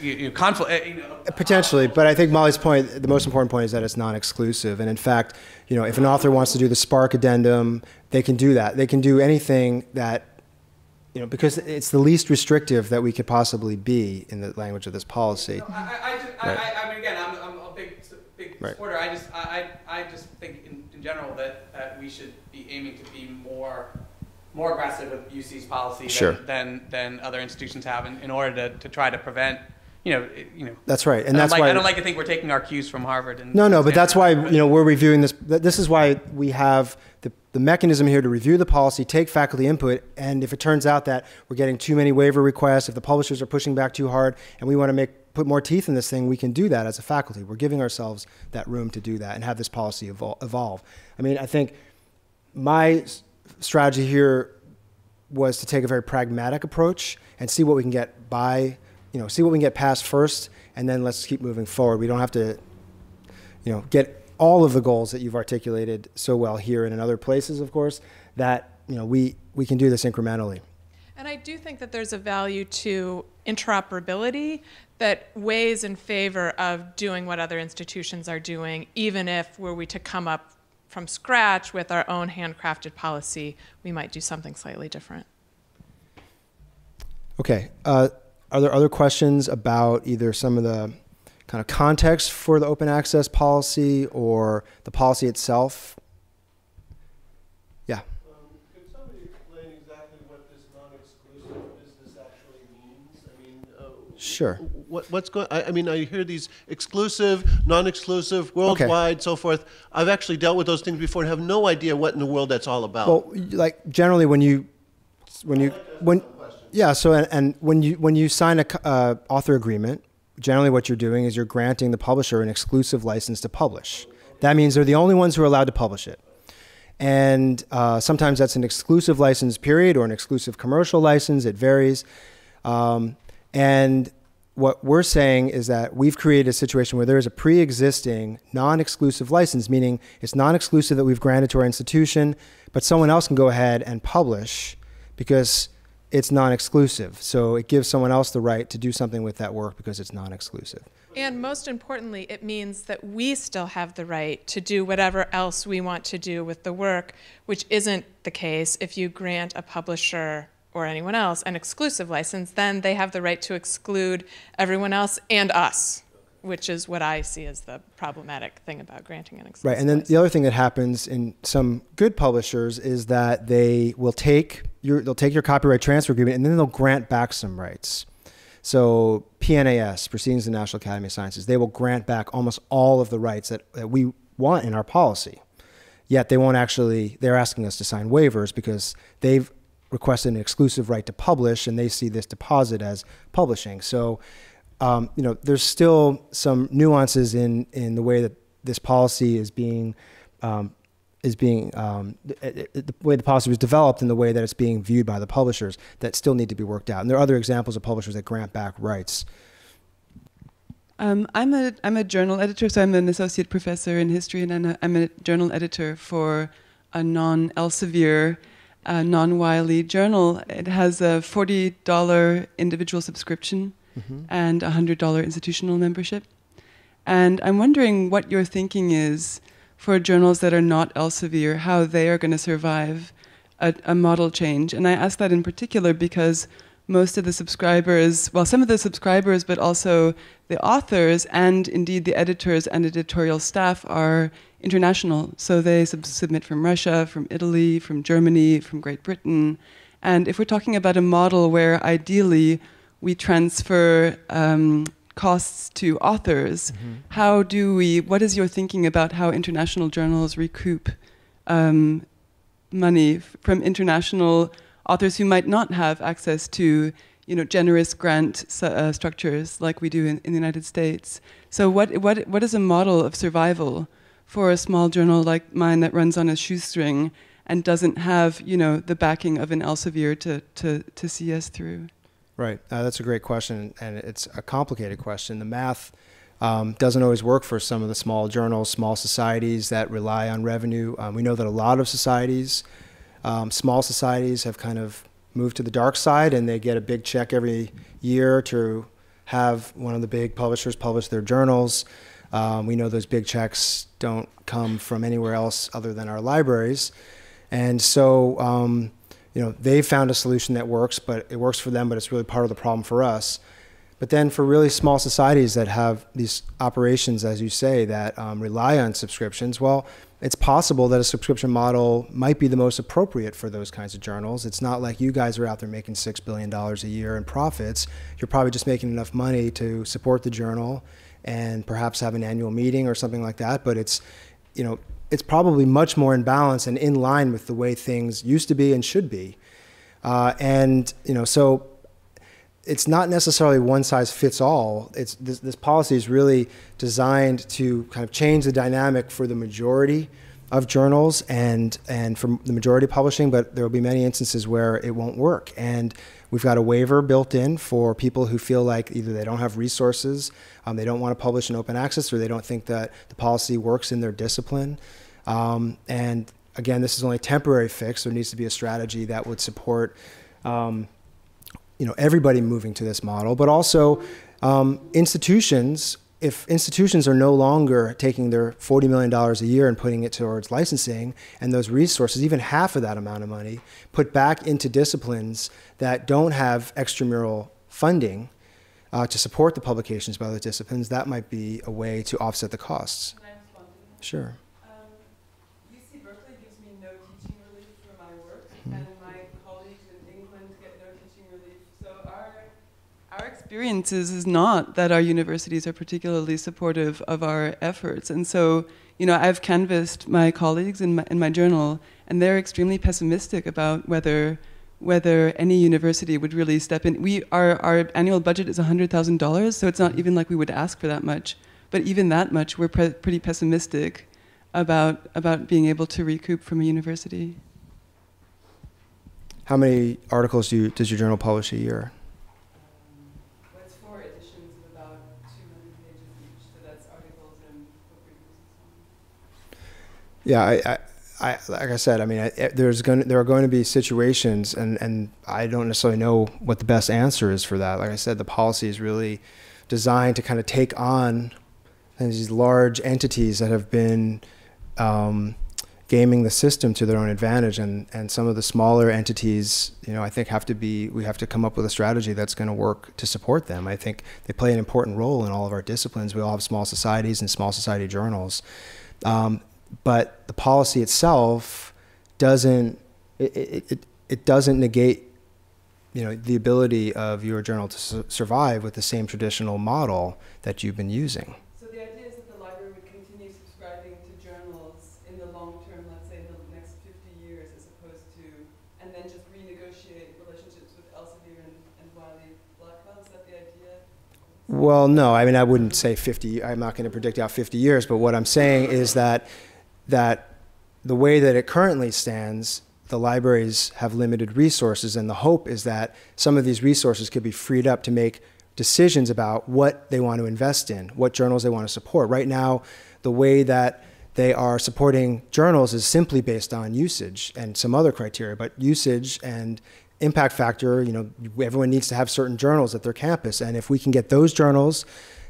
you, you conflict. You know, Potentially, but I think Molly's point, the most important point is that it's non-exclusive. And in fact, you know, if an author wants to do the SPARC addendum, they can do that. They can do anything that, you know, because it's the least restrictive that we could possibly be in the language of this policy. I, I, I, just, Right. I, I mean, again, I'm, I'm a big, big Right. supporter. I just, I, I I just think in, in general that, that we should be aiming to be more, more aggressive with UC's policy Sure. than, than, than other institutions have in, in order to, to try to prevent, you know, you know. That's right, and I that's like, why I don't like to think we're taking our cues from Harvard and. No, no, but that's why you know we're reviewing this. This is why we have the, the mechanism here to review the policy, take faculty input, and if it turns out that we're getting too many waiver requests, if the publishers are pushing back too hard, and we want to make put more teeth in this thing, we can do that as a faculty. We're giving ourselves that room to do that and have this policy evol- evolve. I mean, I think my strategy here was to take a very pragmatic approach and see what we can get by, you know, see what we can get past first, and then let's keep moving forward. We don't have to, you know, get all of the goals that you've articulated so well here and in other places, of course, that, you know, we, we can do this incrementally. And I do think that there's a value to interoperability that weighs in favor of doing what other institutions are doing, even if were we to come up from scratch with our own handcrafted policy, we might do something slightly different. Okay. Uh, are there other questions about either some of the kind of context for the open access policy or the policy itself? Yeah. Um, Could somebody explain exactly what this non-exclusive business actually means? I mean, uh, Sure. what, what's going, I, I mean, I hear these exclusive, non-exclusive, worldwide, so forth. I've actually dealt with those things before and have no idea what in the world that's all about. Well, like generally when you when you when yeah, so and, and when you when you sign a uh, author agreement, generally what you're doing is you're granting the publisher an exclusive license to publish. That means they're the only ones who are allowed to publish it. And uh, sometimes that's an exclusive license period or an exclusive commercial license. It varies. Um, and what we're saying is that we've created a situation where there is a pre existing non exclusive license, meaning it's non exclusive that we've granted to our institution, but someone else can go ahead and publish because it's non exclusive. So it gives someone else the right to do something with that work because it's non exclusive. And most importantly, it means that we still have the right to do whatever else we want to do with the work, which isn't the case if you grant a publisher or anyone else an exclusive license, then they have the right to exclude everyone else and us, which is what I see as the problematic thing about granting an exclusive Right, and then license. the other thing that happens in some good publishers is that they will take your they'll take your copyright transfer agreement and then they'll grant back some rights. So PNAS, Proceedings of the National Academy of Sciences, they will grant back almost all of the rights that, that we want in our policy. Yet they won't actually they're asking us to sign waivers because they've requested an exclusive right to publish and they see this deposit as publishing. So um, you know, there's still some nuances in, in the way that this policy is being um, is being um, the, the way the policy was developed and the way that it's being viewed by the publishers that still need to be worked out. And there are other examples of publishers that grant back rights. Um, I'm a I'm a journal editor, so I'm an associate professor in history, and I'm a, I'm a journal editor for a non Elsevier, uh, non Wiley journal. It has a forty dollar individual subscription and a hundred dollar institutional membership. And I'm wondering what your thinking is for journals that are not Elsevier, how they are going to survive a, a model change. And I ask that in particular because most of the subscribers, well, some of the subscribers, but also the authors and indeed the editors and editorial staff are international. So they sub- submit from Russia, from Italy, from Germany, from Great Britain. And if we're talking about a model where ideally we transfer um, costs to authors, mm-hmm. how do we, what is your thinking about how international journals recoup um, money from international authors who might not have access to you know, generous grant uh, structures like we do in, in, the United States. So, what, what, what is a model of survival for a small journal like mine that runs on a shoestring and doesn't have, you know, the backing of an Elsevier to, to, to see us through? Right. Uh, that's a great question, and it's a complicated question. The math um, doesn't always work for some of the small journals, small societies that rely on revenue. Um, we know that a lot of societies, um, small societies, have kind of moved to the dark side, and they get a big check every year to have one of the big publishers publish their journals. Um, we know those big checks don't come from anywhere else other than our libraries, and so um, you know, they found a solution that works, but it works for them, but it's really part of the problem for us. But then for really small societies that have these operations, as you say, that um, rely on subscriptions, well, it's possible that a subscription model might be the most appropriate for those kinds of journals. It's not like you guys are out there making $6 billion a year in profits. You're probably just making enough money to support the journal and perhaps have an annual meeting or something like that. But it's, you know, it's probably much more in balance and in line with the way things used to be and should be. Uh, and you know, so it's not necessarily one size fits all. It's this, this, policy is really designed to kind of change the dynamic for the majority of journals and and for the majority of publishing, but there will be many instances where it won't work. And we've got a waiver built in for people who feel like either they don't have resources, um, they don't want to publish in open access, or they don't think that the policy works in their discipline. Um, and again, this is only a temporary fix. There needs to be a strategy that would support. Um, you know everybody moving to this model, but also um, institutions if institutions are no longer taking their $40 million a year and putting it towards licensing, and those resources, even half of that amount of money, put back into disciplines that don't have extramural funding uh, to support the publications by those disciplines, that might be a way to offset the costs. Sure. Experiences is not that our universities are particularly supportive of our efforts. And so, you know, I've canvassed my colleagues in my, in my journal, and they're extremely pessimistic about whether whether any university would really step in. We our our annual budget is hundred thousand dollars, so it's not mm-hmm. even like we would ask for that much. But even that much, we're pre- pretty pessimistic about about being able to recoup from a university. How many articles do you, does your journal publish a year? Yeah, I, I, I, like I said, I mean, I, there's going to, there are going to be situations, and and I don't necessarily know what the best answer is for that. Like I said, the policy is really designed to kind of take on these large entities that have been um, gaming the system to their own advantage, and and some of the smaller entities, you know, I think have to be we have to come up with a strategy that's going to work to support them. I think they play an important role in all of our disciplines. We all have small societies and small society journals. Um, but the policy itself doesn't it, it, it doesn't negate you know the ability of your journal to su- survive with the same traditional model that you've been using. So the idea is that the library would continue subscribing to journals in the long term, let's say in the next 50 years, as opposed to, and then just renegotiate relationships with Elsevier and, and Wiley Blackwell. Is that the idea? Well, no. I mean, I wouldn't say 50. I'm not going to predict out 50 years, but what I'm saying is that that the way that it currently stands, the libraries have limited resources, and the hope is that some of these resources could be freed up to make decisions about what they want to invest in, what journals they want to support. Right now, the way that they are supporting journals is simply based on usage and some other criteria, but usage and impact factor, you know, everyone needs to have certain journals at their campus. And if we can get those journals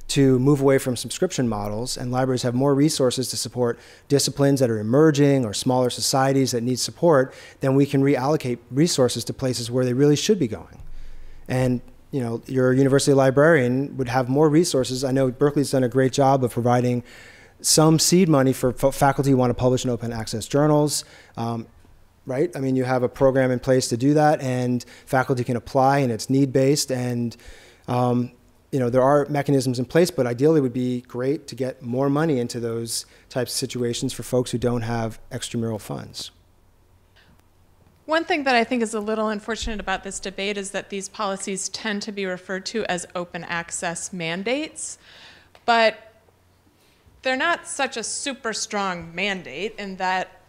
to move away from subscription models, and libraries have more resources to support disciplines that are emerging or smaller societies that need support, then we can reallocate resources to places where they really should be going. and you know your university librarian would have more resources. I know Berkeley's done a great job of providing some seed money for faculty who want to publish in open access journals. Um, right? I mean, you have a program in place to do that, and faculty can apply, and it's need based. And um, you know, there are mechanisms in place, but ideally, it would be great to get more money into those types of situations for folks who don't have extramural funds. One thing that I think is a little unfortunate about this debate is that these policies tend to be referred to as open access mandates, but they're not such a super strong mandate in that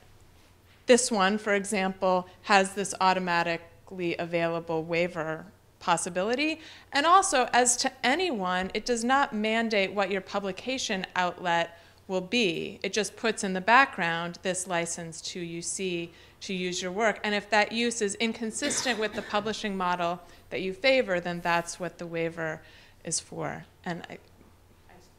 this one, for example, has this automatically available waiver possibility. And also, as to anyone, it does not mandate what your publication outlet will be. It just puts in the background this license to UC to use your work. And if that use is inconsistent with the publishing model that you favor, then that's what the waiver is for. And I,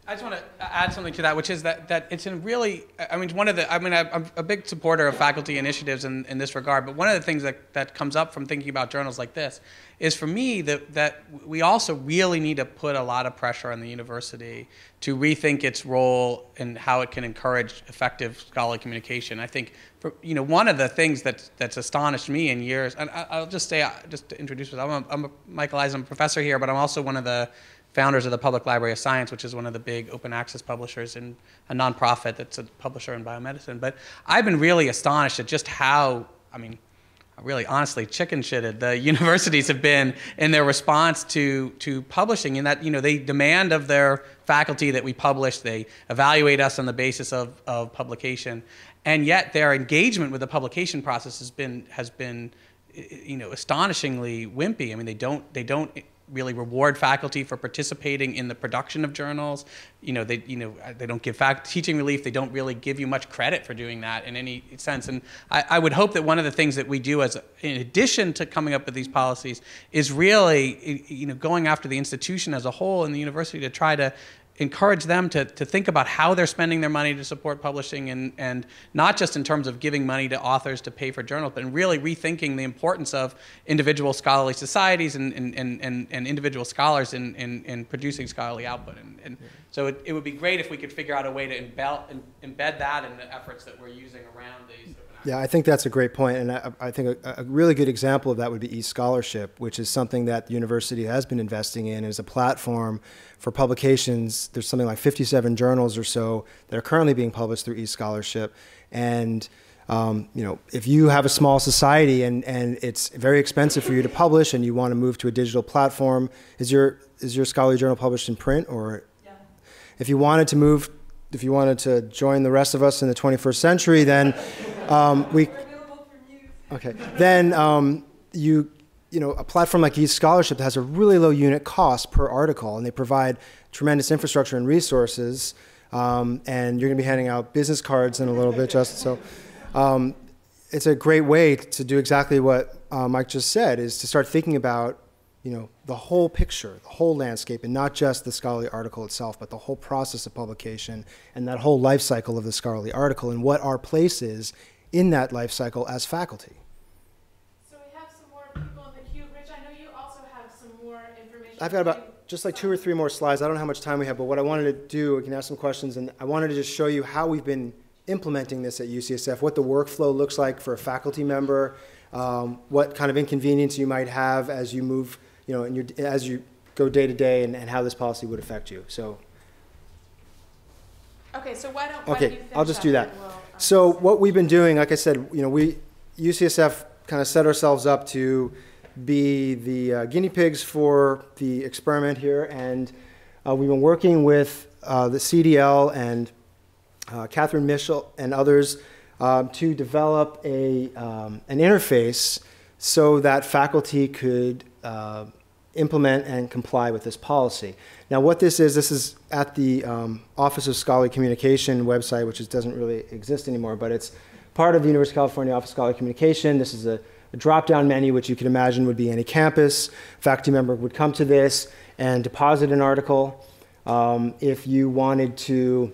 I just want to add something to that, which is that, that it's in really, I mean, one of the, I mean, I'm a big supporter of faculty initiatives in, in this regard, but one of the things that, that comes up from thinking about journals like this is for me that, that we also really need to put a lot of pressure on the university to rethink its role and how it can encourage effective scholarly communication. I think, for, you know, one of the things that's, that's astonished me in years, and I, will just say, uh, just to introduce myself, I'm, a, I'm a, Michael Eisen, I'm a professor here, but I'm also one of the founders of the Public Library of Science, which is one of the big open access publishers and a nonprofit that's a publisher in biomedicine. But I've been really astonished at just how, I mean, really honestly chicken shitted the (laughs) universities have been in their response to to publishing in that you know they demand of their faculty that we publish they evaluate us on the basis of, of publication and yet their engagement with the publication process has been has been you know astonishingly wimpy i mean they don't they don't really reward faculty for participating in the production of journals. You know, they you know they don't give teaching relief. They don't really give you much credit for doing that in any sense. And I, I would hope that one of the things that we do as in addition to coming up with these policies is really you know going after the institution as a whole and the university to try to encourage them to, to think about how they're spending their money to support publishing and, and not just in terms of giving money to authors to pay for journals, but really rethinking the importance of individual scholarly societies and, and, and, and individual scholars in, in, in producing scholarly output. And, and so it, it would be great if we could figure out a way to embed, embed that in the efforts that we're using around these. Yeah, I think that's a great point, and I, I think a, a, really good example of that would be eScholarship, which is something that the university has been investing in as a platform for publications. There's something like 57 journals or so that are currently being published through eScholarship, and um, you know, if you have a small society and, and it's very expensive for you to publish, and you want to move to a digital platform, is your is your scholarly journal published in print or? Yeah. If you wanted to move if you wanted to join the rest of us in the 21st century, then um, we. Okay. Then um, you, you know, a platform like eScholarship has a really low unit cost per article, and they provide tremendous infrastructure and resources. Um, and you're going to be handing out business cards in a little bit, Justin. So. Um, it's a great way to do exactly what uh, Mike just said: is to start thinking about you know, the whole picture, the whole landscape, and not just the scholarly article itself, but the whole process of publication and that whole life cycle of the scholarly article and what our place is in that life cycle as faculty. So we have some more people in the queue. Rich, I know you also have some more information. I've got about just like two or three more slides. I don't know how much time we have, but what I wanted to do, we can ask some questions, and I wanted to just show you how we've been implementing this at UCSF, what the workflow looks like for a faculty member, um, what kind of inconvenience you might have as you move you know, and you as you go day to day and, and how this policy would affect you. So. Okay, so why don't, okay, don't I'll just do that. We'll, um, so what we've been doing, like I said, you know, we, UCSF kind of set ourselves up to be the uh, guinea pigs for the experiment here. And uh, we've been working with uh, the CDL and uh, Catherine Mitchell and others um, to develop a, um, an interface so that faculty could uh, implement and comply with this policy. Now, what this is, this is at the um, Office of Scholarly Communication website, which is, doesn't really exist anymore, but it's part of the University of California Office of Scholarly Communication. This is a, a drop-down menu, which you can imagine would be any campus. Faculty member would come to this and deposit an article. Um, if you wanted to,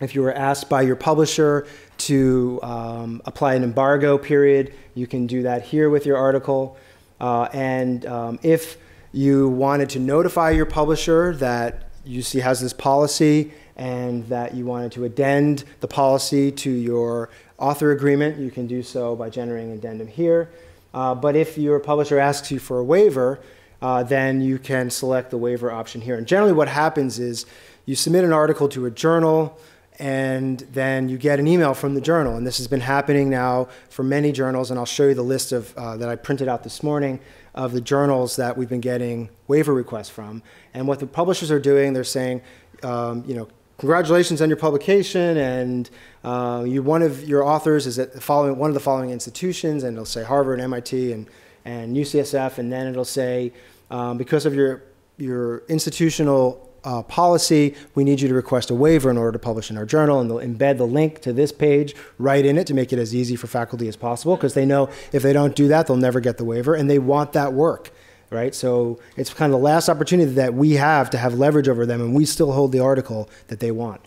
if you were asked by your publisher to um, apply an embargo period, you can do that here with your article. Uh, and um, if you wanted to notify your publisher that UC has this policy and that you wanted to addend the policy to your author agreement, you can do so by generating an addendum here. Uh, but if your publisher asks you for a waiver, uh, then you can select the waiver option here. And generally, what happens is you submit an article to a journal, and then you get an email from the journal. And this has been happening now for many journals, and I'll show you the list of uh, that I printed out this morning of the journals that we've been getting waiver requests from. And what the publishers are doing, they're saying, um, you know, congratulations on your publication, and uh, you one of your authors is at following one of the following institutions, and it'll say Harvard, MIT, and and UCSF, and then it'll say um, because of your your institutional uh, policy, we need you to request a waiver in order to publish in our journal, and they'll embed the link to this page right in it to make it as easy for faculty as possible because they know if they don't do that, they'll never get the waiver, and they want that work, right? So it's kind of the last opportunity that we have to have leverage over them, and we still hold the article that they want.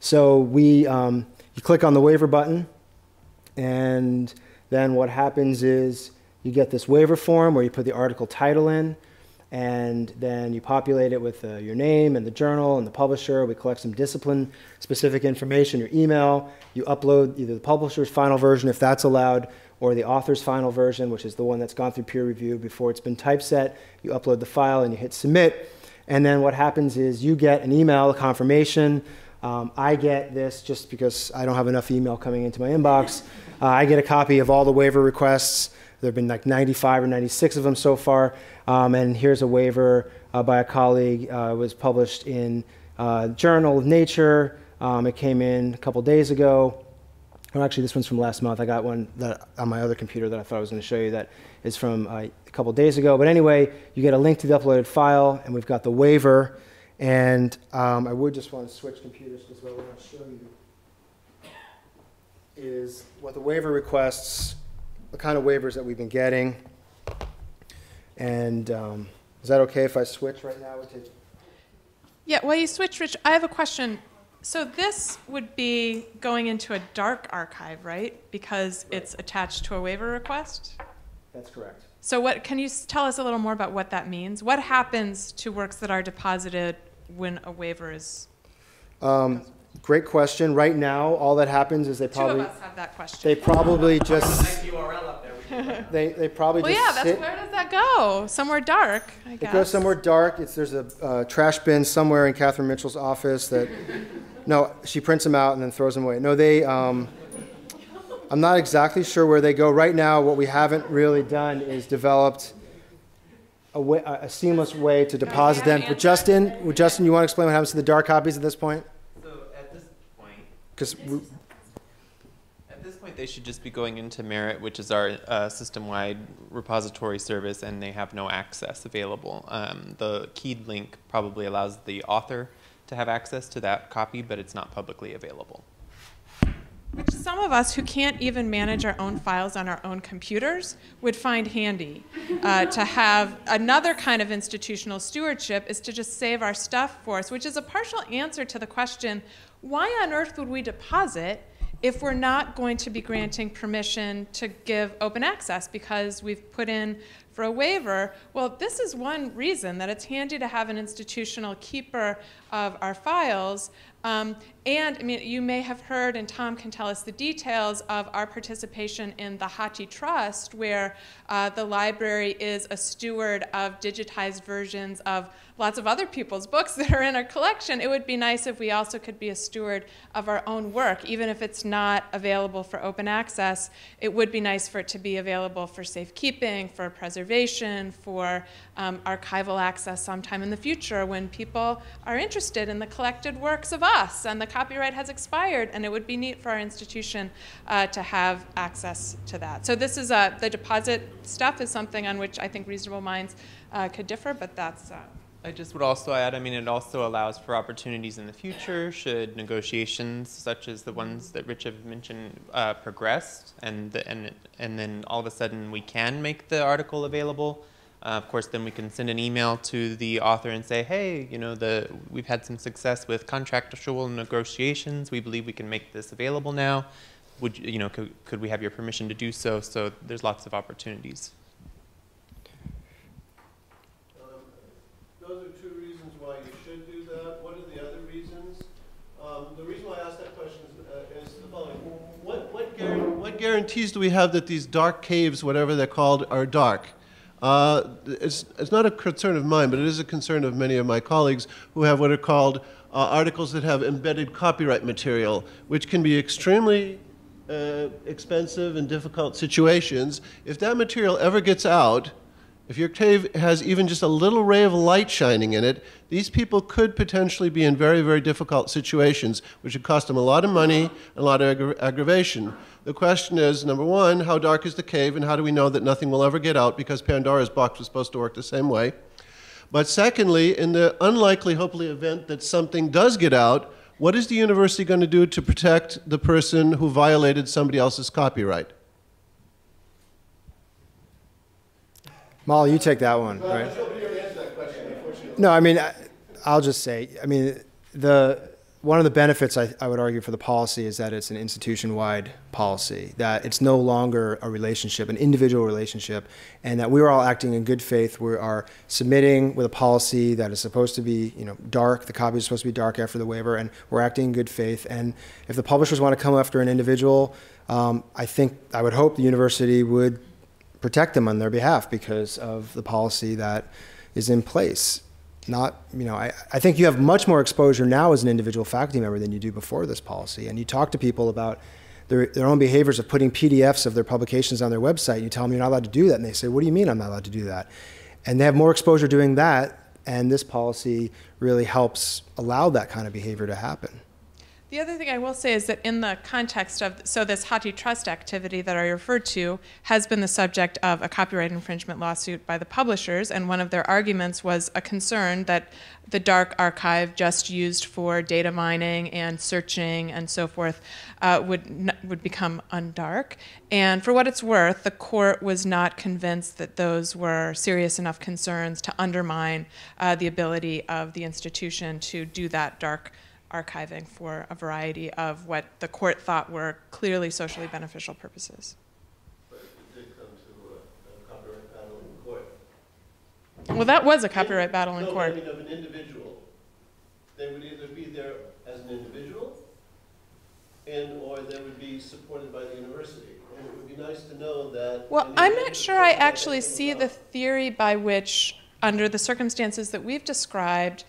So we, um, you click on the waiver button, and then what happens is you get this waiver form where you put the article title in and then you populate it with uh, your name and the journal and the publisher. We collect some discipline specific information, your email. You upload either the publisher's final version, if that's allowed, or the author's final version, which is the one that's gone through peer review before it's been typeset. You upload the file and you hit submit. And then what happens is you get an email, a confirmation. Um, I get this just because I don't have enough email coming into my inbox. Uh, I get a copy of all the waiver requests. There have been like 95 or 96 of them so far. Um, and here's a waiver uh, by a colleague. Uh, it was published in uh, Journal of Nature. Um, it came in a couple days ago. Well, actually, this one's from last month. I got one that, on my other computer that I thought I was going to show you that is from uh, a couple days ago. But anyway, you get a link to the uploaded file, and we've got the waiver. And um, I would just want to switch computers because what I want to show you is what the waiver requests, the kind of waivers that we've been getting. And um, is that okay if I switch right now? Yeah, while you switch, Rich, I have a question. So this would be going into a dark archive, right? Because right. it's attached to a waiver request? That's correct. So what can you tell us a little more about what that means? What happens to works that are deposited when a waiver is um, Great question. Right now, all that happens is they probably Two of us have that question. they probably just Nice URL up there. they, they probably well, just yeah, that's sit. where does that go? Somewhere dark, I guess. It goes somewhere dark. It's there's a uh, trash bin somewhere in Catherine Mitchell's office that no, she prints them out and then throws them away. No, they. Um, I'm not exactly sure where they go right now. What we haven't really done is developed a, way, a seamless way to deposit them. But Justin, would Justin, you want to explain what happens to the dark copies at this point? So at this point? Because At this point, they should just be going into Merritt, which is our uh, system-wide repository service, and they have no access available. Um, the keyed link probably allows the author to have access to that copy, but it's not publicly available. Which some of us who can't even manage our own files on our own computers would find handy. Uh, to have another kind of institutional stewardship is to just save our stuff for us, which is a partial answer to the question why on earth would we deposit if we're not going to be granting permission to give open access because we've put in for a waiver? Well, this is one reason that it's handy to have an institutional keeper of our files. Um, and I mean, you may have heard, and Tom can tell us the details of our participation in the HathiTrust, where uh, the library is a steward of digitized versions of lots of other people's books (laughs) that are in our collection. It would be nice if we also could be a steward of our own work, even if it's not available for open access. It would be nice for it to be available for safekeeping, for preservation, for um, archival access sometime in the future when people are interested in the collected works of us and the copyright has expired, and it would be neat for our institution uh, to have access to that. So this is uh, the deposit stuff is something on which I think reasonable minds uh, could differ, but that's. Uh, I just would also add, I mean, it also allows for opportunities in the future should negotiations such as the ones that Rich have mentioned uh, progress, and the, and and then all of a sudden we can make the article available. Uh, of course, then we can send an email to the author and say, hey, you know, the we've had some success with contractual negotiations. We believe we can make this available now. Would you, you know, could, could we have your permission to do so? So there's lots of opportunities. two reasons why you should do that. What are the other reasons? The reason why I asked that question is, the following. What, what, guar- what guarantees do we have that these dark caves, whatever they're called, are dark? Uh, it's, it's not a concern of mine, but it is a concern of many of my colleagues who have what are called uh, articles that have embedded copyright material, which can be extremely uh, expensive and difficult situations. If that material ever gets out, if your cave has even just a little ray of light shining in it, these people could potentially be in very, very difficult situations, which would cost them a lot of money and a lot of aggra- aggravation. The question is number one, how dark is the cave, and how do we know that nothing will ever get out because Pandora's box was supposed to work the same way? But secondly, in the unlikely, hopefully, event that something does get out, what is the university going to do to protect the person who violated somebody else's copyright? Molly, you take that one, right? No, I mean, I- I'll just say, I mean, the, one of the benefits I, I would argue for the policy is that it's an institution-wide policy, that it's no longer a relationship, an individual relationship, and that we are all acting in good faith. We are submitting with a policy that is supposed to be, you know, dark. The copy is supposed to be dark after the waiver, and we're acting in good faith. And if the publishers want to come after an individual, um, I think I would hope the university would protect them on their behalf because of the policy that is in place. Not, you know, I, I think you have much more exposure now as an individual faculty member than you do before this policy. And you talk to people about their, their own behaviors of putting PDFs of their publications on their website. You tell them you're not allowed to do that. And they say, What do you mean I'm not allowed to do that? And they have more exposure doing that. And this policy really helps allow that kind of behavior to happen. The other thing I will say is that in the context of, so this HathiTrust activity that I referred to has been the subject of a copyright infringement lawsuit by the publishers, and one of their arguments was a concern that the dark archive, just used for data mining and searching and so forth, uh, would would become undark. And for what it's worth, the court was not convinced that those were serious enough concerns to undermine uh, the ability of the institution to do that dark archiving for a variety of what the court thought were clearly socially beneficial purposes. But it did come to a, a copyright battle in court. Well, that was a copyright battle in no, court. I mean of an individual. They would either be there as an individual, and or they would be supported by the university. And it would be nice to know that. Well, I'm not sure I actually see comes the theory by which, under the circumstances that we've described,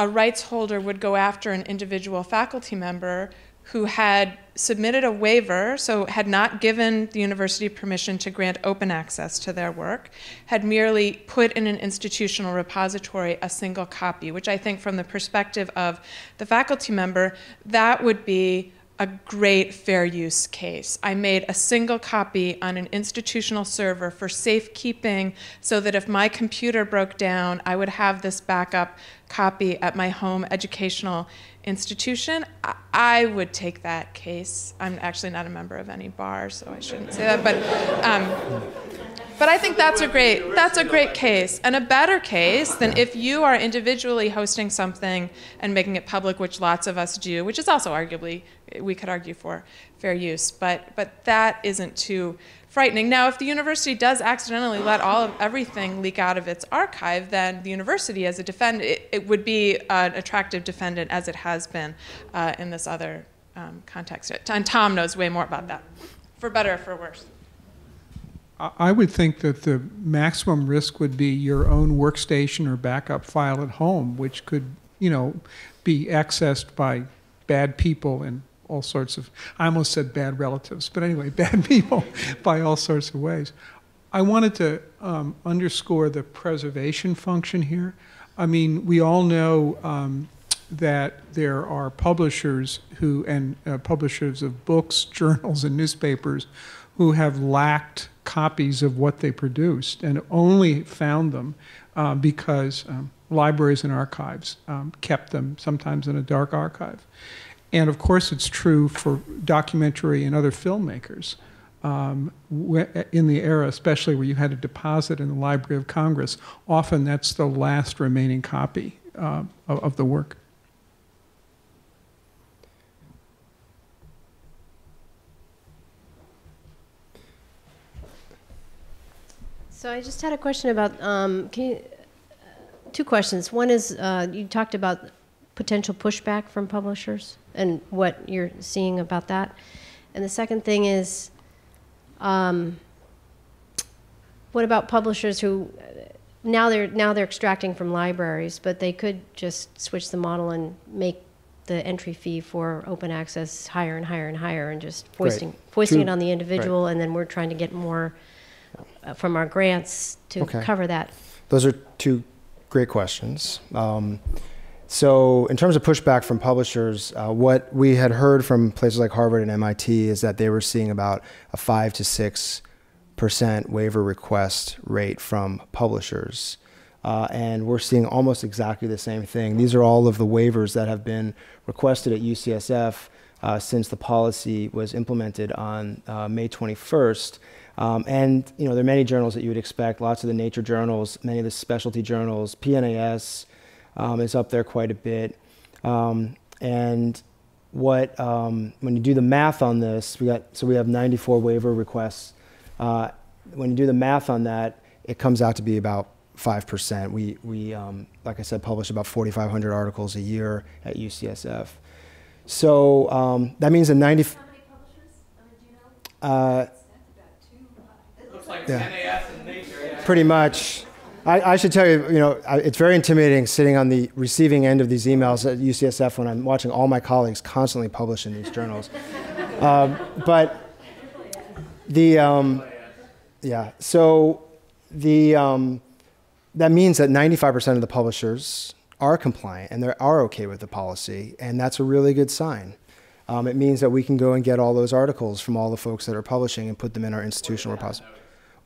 a rights holder would go after an individual faculty member who had submitted a waiver, so had not given the university permission to grant open access to their work, had merely put in an institutional repository a single copy, which I think, from the perspective of the faculty member, that would be a great fair use case. I made a single copy on an institutional server for safekeeping so that if my computer broke down, I would have this backup copy at my home educational institution. I, would take that case. I'm actually not a member of any bar, so I shouldn't say that, but. Um, but I think that's a great that's a great case and a better case than if you are individually hosting something and making it public, which lots of us do, which is also arguably we could argue for fair use. But but that isn't too frightening. Now, if the university does accidentally let all of everything leak out of its archive, then the university, as a defendant, it, it would be an attractive defendant as it has been uh, in this other um, context. And Tom knows way more about that, for better or for worse. I would think that the maximum risk would be your own workstation or backup file at home, which could, you know, be accessed by bad people in all sorts of, I almost said bad relatives, but anyway, (laughs) bad people (laughs) by all sorts of ways. I wanted to um, underscore the preservation function here. I mean, we all know um, that there are publishers who, and uh, publishers of books, (laughs) journals, and newspapers who have lacked copies of what they produced and only found them uh, because um, libraries and archives um, kept them, sometimes in a dark archive. And of course, it's true for documentary and other filmmakers. Um, in the era, especially where you had a deposit in the Library of Congress, often that's the last remaining copy uh, of, of the work. So I just had a question about, um, can you, two questions. One is uh, you talked about potential pushback from publishers and what you're seeing about that. And the second thing is, um, what about publishers who now they're now they're extracting from libraries, but they could just switch the model and make the entry fee for open access higher and higher and higher, and just foisting foisting True. it on the individual, and then we're trying to get more from our grants to Okay. cover that. Those are two great questions. Um, so, in terms of pushback from publishers, uh, what we had heard from places like Harvard and MIT is that they were seeing about a five to six percent waiver request rate from publishers. Uh, and we're seeing almost exactly the same thing. These are all of the waivers that have been requested at UCSF uh, since the policy was implemented on uh, May 21st. Um, and you know there are many journals that you would expect. Lots of the nature journals, many of the specialty journals, PNAS um, is up there quite a bit. Um, and what um, when you do the math on this, we got so we have 94 waiver requests. Uh, when you do the math on that, it comes out to be about five percent. We we um, like I said publish about 4,500 articles a year at UCSF. So um, that means that 90. Uh, like Yeah. NAS and nature, yeah. pretty much. I, I should tell you, you know, I- it's very intimidating sitting on the receiving end of these emails at UCSF when I'm watching all my colleagues constantly publish in these journals. (laughs) um, but the, um, yeah, so the, um, that means that 95% of the publishers are compliant and they are okay with the policy, and that's a really good sign. Um, it means that we can go and get all those articles from all the folks that are publishing and put them in our institutional repository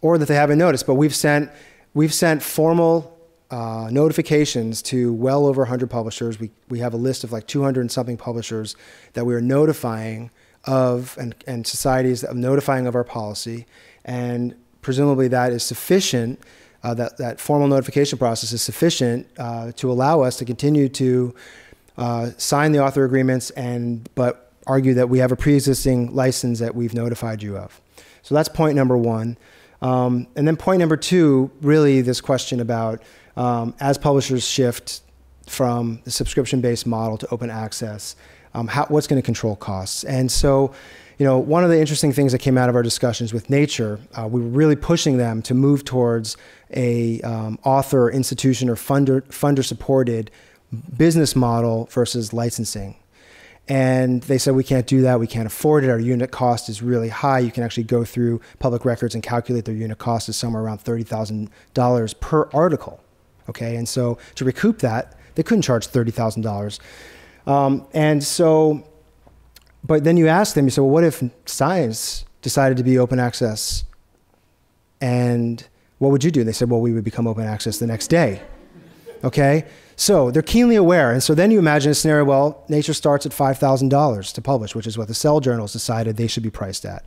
or that they haven't noticed. But we've sent we've sent formal uh, notifications to well over 100 publishers. We we have a list of like 200 and something publishers that we are notifying of and, and societies that are notifying of our policy, and presumably that is sufficient. Uh, that that formal notification process is sufficient uh, to allow us to continue to uh, sign the author agreements and but argue that we have a pre-existing license that we've notified you of. So that's point number one. Um, and then point number two, really this question about um, as publishers shift from the subscription-based model to open access, um, how, what's going to control costs? And so, you know, one of the interesting things that came out of our discussions with Nature, uh, we were really pushing them to move towards a um, author, institution, or funder, funder-supported business model versus licensing. And they said, we can't do that. We can't afford it. Our unit cost is really high. You can actually go through public records and calculate their unit cost is somewhere around $30,000 per article. Okay. And so to recoup that, they couldn't charge $30,000. Um, and so, but then you ask them, you say, well, what if science decided to be open access? And what would you do? And they said, well, we would become open access the next day. Okay? So they're keenly aware. And so then you imagine a scenario well, Nature starts at $5,000 to publish, which is what the Cell journals decided they should be priced at,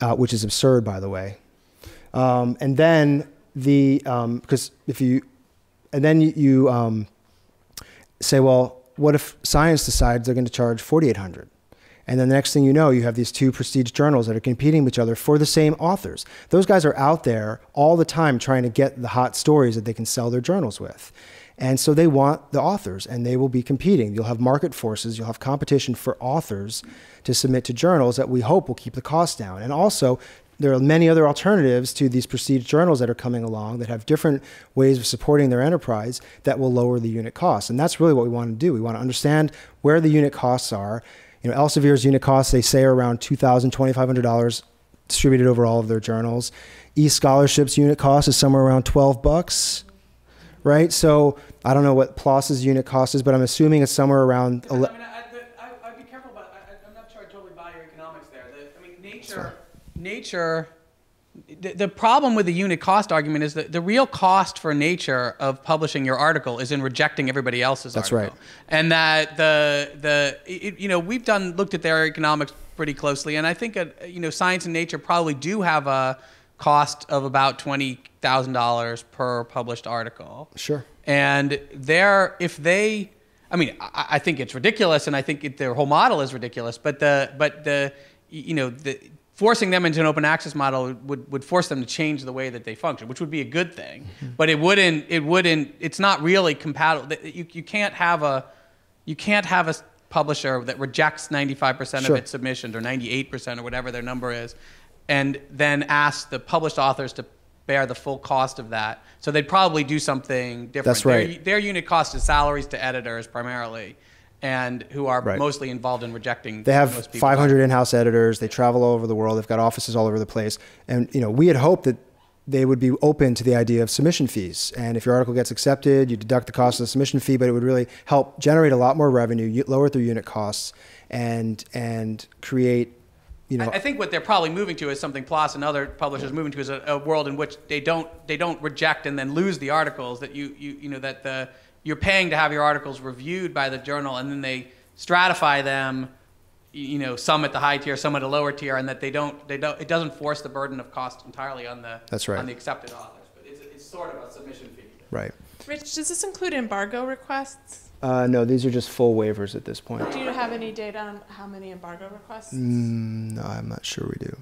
uh, which is absurd, by the way. Um, and then the, because if you, and then you, you um, say, well, what if science decides they're going to charge 4,800? And then the next thing you know, you have these two prestige journals that are competing with each other for the same authors. Those guys are out there all the time trying to get the hot stories that they can sell their journals with. And so they want the authors and they will be competing. You'll have market forces, you'll have competition for authors to submit to journals that we hope will keep the cost down. And also, there are many other alternatives to these prestige journals that are coming along that have different ways of supporting their enterprise that will lower the unit costs. And that's really what we want to do. We want to understand where the unit costs are. You know, Elsevier's unit costs, they say, are around $2,000, $2,500 distributed over all of their journals. eScholarship's unit cost is somewhere around 12 bucks, right? So I don't know what PLOS's unit cost is, but I'm assuming it's somewhere around. I mean, I, the- I, I'd be careful, but I, I'm not sure I totally buy your economics there. The, I mean, nature, nature. The, the problem with the unit cost argument is that the real cost for nature of publishing your article is in rejecting everybody else's That's article. right. And that the the it, you know we've done looked at their economics pretty closely, and I think uh, you know science and nature probably do have a cost of about twenty thousand dollars per published article. Sure. And they're if they, I mean, I, I think it's ridiculous, and I think it, their whole model is ridiculous. But the but the you know the forcing them into an open access model would, would force them to change the way that they function, which would be a good thing. Mm-hmm. But it wouldn't. It wouldn't. It's not really compatible. You, you can't have a you can't have a publisher that rejects 95% Sure. of its submissions or 98% or whatever their number is, and then ask the published authors to bear the full cost of that. So they'd probably do something different. That's Their- right. Their, unit cost is salaries to editors primarily, and who are Right. mostly involved in rejecting. They have most 500 in-house editors. They travel all over the world. They've got offices all over the place. And you know, we had hoped that they would be open to the idea of submission fees. And if your article gets accepted, you deduct the cost of the submission fee, but it would really help generate a lot more revenue, lower their unit costs, and and create, you know, I I think what they're probably moving to is something PLOS and other publishers moving to is a, a world in which they don't they don't reject and then lose the articles that you you you know that the you're paying to have your articles reviewed by the journal and then they stratify them you know some at the high tier some at a lower tier and that they don't they don't it doesn't force the burden of cost entirely on the That's right. on the accepted authors but it's, it's sort of a submission fee right. Rich, does this include embargo requests? Uh, no, these are just full waivers at this point. Do you have any data on how many embargo requests? Mm, no, I'm not sure we do.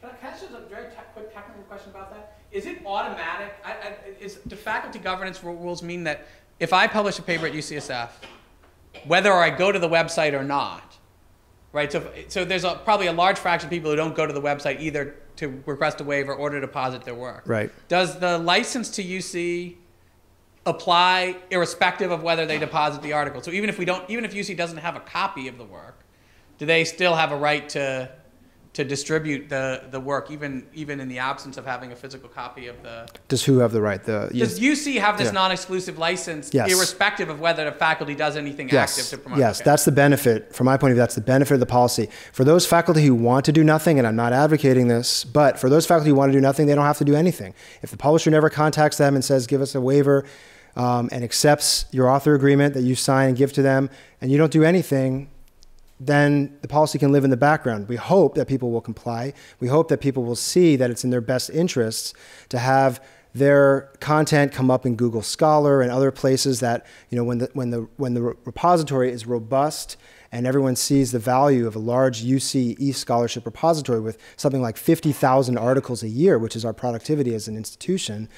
Can I, can I ask just a very te- quick technical question about that? Is it automatic? I, I, is, do faculty governance rules mean that if I publish a paper at UCSF, whether I go to the website or not, right? So, so there's a, probably a large fraction of people who don't go to the website either to request a waiver or to deposit their work. Right. Does the license to UC apply irrespective of whether they deposit the article? So even if we don't, even if UC doesn't have a copy of the work, do they still have a right to to distribute the, the work even even in the absence of having a physical copy of the Does who have the right? The does UC have this Yeah. non-exclusive license Yes. irrespective of whether the faculty does anything Yes, active to promote it. yes, okay. that's the benefit. From my point of view, that's the benefit of the policy. For those faculty who want to do nothing, and I'm not advocating this, but for those faculty who want to do nothing, they don't have to do anything. If the publisher never contacts them and says, "Give us a waiver," um, and accepts your author agreement that you sign and give to them, and you don't do anything, then the policy can live in the background. We hope that people will comply. We hope that people will see that it's in their best interests to have their content come up in Google Scholar and other places that, you know, when the, when the, when the repository is robust and everyone sees the value of a large UC eScholarship repository with something like 50,000 articles a year, which is our productivity as an institution,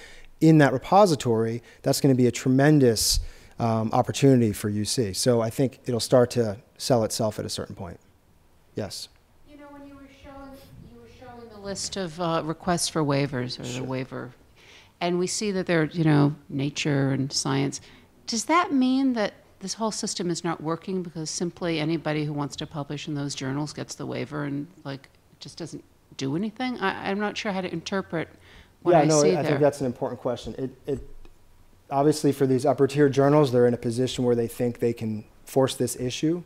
in that repository, that's going to be a tremendous um, opportunity for UC. So I think it'll start to sell itself at a certain point. Yes. You know, when you were showing, you were showing the list of uh, requests for waivers or the waiver, and we see that they're, you know, nature and science. Does that mean that this whole system is not working because simply anybody who wants to publish in those journals gets the waiver and like it just doesn't do anything? I, I'm not sure how to interpret what yeah, I no, see I there. think that's an important question. It, it obviously for these upper tier journals, they're in a position where they think they can force this issue.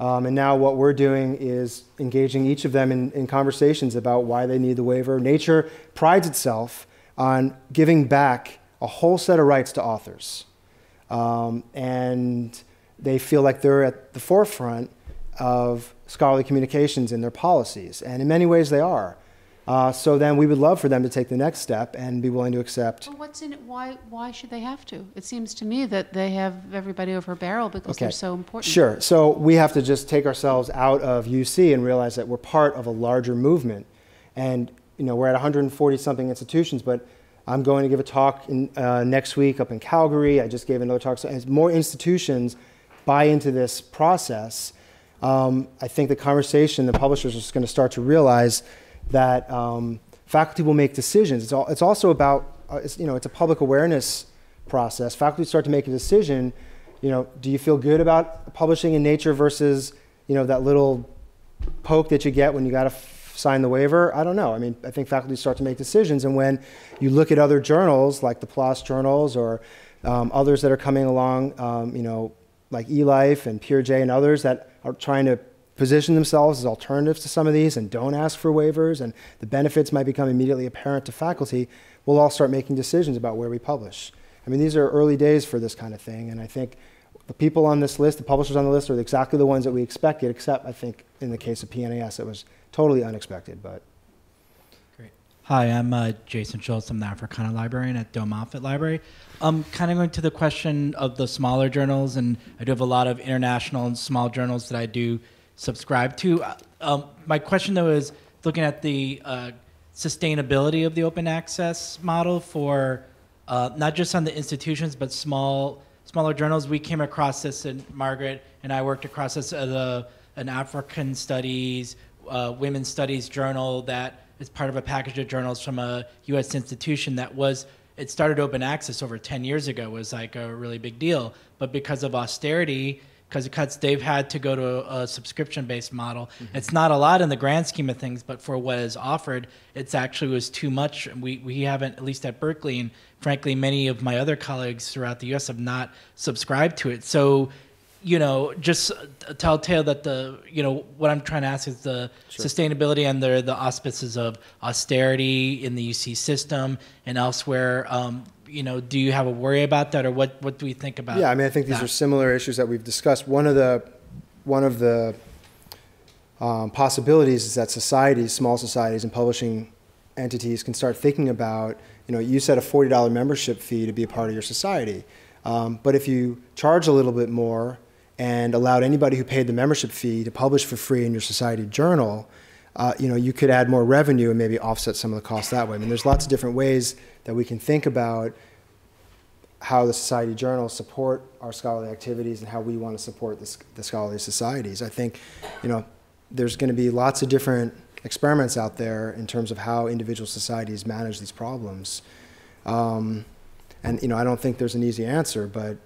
Um, and now what we're doing is engaging each of them in, in conversations about why they need the waiver. Nature prides itself on giving back a whole set of rights to authors. Um, and they feel like they're at the forefront of scholarly communications in their policies. And in many ways, they are. Uh, so then we would love for them to take the next step and be willing to accept. But what's in it? Why, why should they have to? It seems to me that they have everybody over a barrel because they're so important. Sure. So we have to just take ourselves out of UC and realize that we're part of a larger movement. And, you know, we're at 140 something institutions, but I'm going to give a talk in, uh, next week up in Calgary. I just gave another talk. So as more institutions buy into this process, um, I think the conversation, the publishers are just going to start to realize that um, faculty will make decisions. It's, all, it's also about, uh, it's, you know, it's a public awareness process. Faculty start to make a decision, you know, do you feel good about publishing in Nature versus, you know, that little poke that you get when you got to sign the waiver? I don't know. I mean, I think faculty start to make decisions. And when you look at other journals like the PLOS journals or um, others that are coming along, um, you know, like eLife and PeerJ and others that are trying to position themselves as alternatives to some of these and don't ask for waivers and the benefits might become immediately apparent to faculty, we'll all start making decisions about where we publish. I mean, these are early days for this kind of thing, and I think the people on this list, the publishers on the list, are exactly the ones that we expected, except I think in the case of PNAS, it was totally unexpected. But great. Hi, I'm uh, Jason Schultz. I'm the Africana librarian at Doe Moffitt Library. Um, kind of going to the question of the smaller journals, and I do have a lot of international and small journals that I do subscribe to. Uh, Um, my question though is, looking at the uh, sustainability of the open access model for uh, not just on the institutions but small smaller journals. We came across this, and Margaret and I worked across this at a, an African Studies, uh, Women's Studies journal that is part of a package of journals from a U.S. institution that was. It started open access over 10 years ago. was like a really big deal, but because of austerity, because it cuts they've had to go to a, a subscription-based model. Mm-hmm. It's not a lot in the grand scheme of things, but for what is offered, it's actually was too much. We we haven't, at least at Berkeley, and frankly, many of my other colleagues throughout the U.S. have not subscribed to it. So you know, just a telltale that the, you know, what I'm trying to ask is the sure. sustainability under the auspices of austerity in the UC system and elsewhere. Um, you know, do you have a worry about that, or what? What do we think about? Yeah, I mean, I think these that? are similar issues that we've discussed. One of the, one of the um, possibilities is that societies, small societies, and publishing entities can start thinking about. You know, you set a forty dollar membership fee to be a part of your society, um, but if you charge a little bit more and allowed anybody who paid the membership fee to publish for free in your society journal, uh, you know, you could add more revenue and maybe offset some of the costs that way. I mean, there's lots of different ways that we can think about how the society journals support our scholarly activities and how we want to support the, the scholarly societies. I think, you know, there's going to be lots of different experiments out there in terms of how individual societies manage these problems. Um, and, you know, I don't think there's an easy answer, but,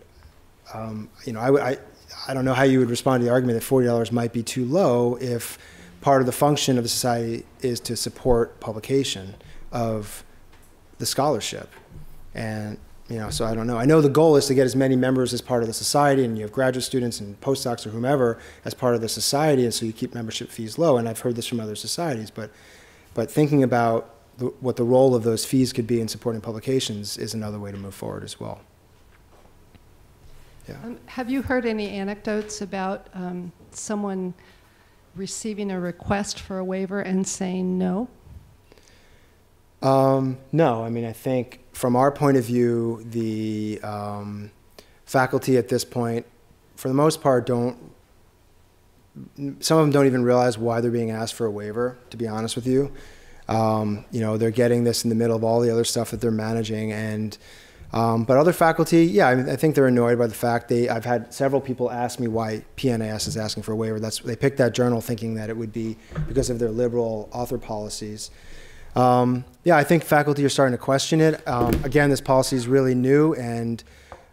um, you know, I, I, I don't know how you would respond to the argument that $40 might be too low if part of the function of the society is to support publication of the scholarship. And, you know, so I don't know. I know the goal is to get as many members as part of the society, and you have graduate students and postdocs or whomever as part of the society, and so you keep membership fees low. And I've heard this from other societies, but, but thinking about the, what the role of those fees could be in supporting publications is another way to move forward as well. Yeah. Um, have you heard any anecdotes about um, someone receiving a request for a waiver and saying no? Um, no, I mean, I think from our point of view, the um, faculty at this point, for the most part, don't. Some of them don't even realize why they're being asked for a waiver. To be honest with you, um, you know, they're getting this in the middle of all the other stuff that they're managing, and um, but other faculty, yeah, I, I, think they're annoyed by the fact they. I've had several people ask me why PNAS is asking for a waiver. That's they picked that journal thinking that it would be because of their liberal author policies. Um, yeah, I think faculty are starting to question it. Um, again, this policy is really new, and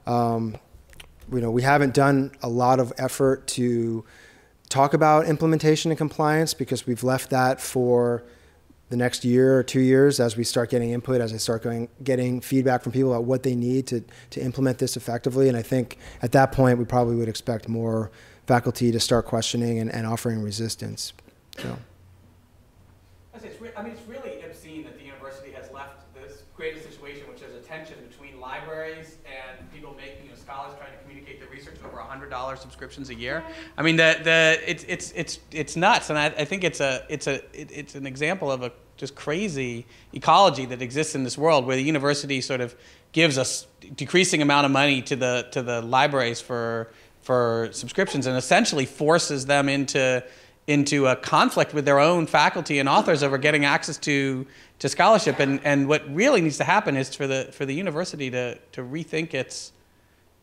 um, you know we haven't done a lot of effort to talk about implementation and compliance because we've left that for the next year or two years as we start getting input, as I start going, getting feedback from people about what they need to, to implement this effectively. And I think at that point, we probably would expect more faculty to start questioning and, and offering resistance. So. I mean, it's really obscene that the university has left this creative situation, which is a tension between libraries and people making, you know, scholars trying to communicate their research over $100 subscriptions a year. I mean, the, the, it's, it's, it's, it's nuts. And I, I think it's, a, it's, a, it, it's an example of a just crazy ecology that exists in this world where the university sort of gives us decreasing amount of money to the, to the libraries for, for subscriptions and essentially forces them into into a conflict with their own faculty and authors over getting access to, to scholarship. And, and what really needs to happen is for the, for the university to, to rethink its,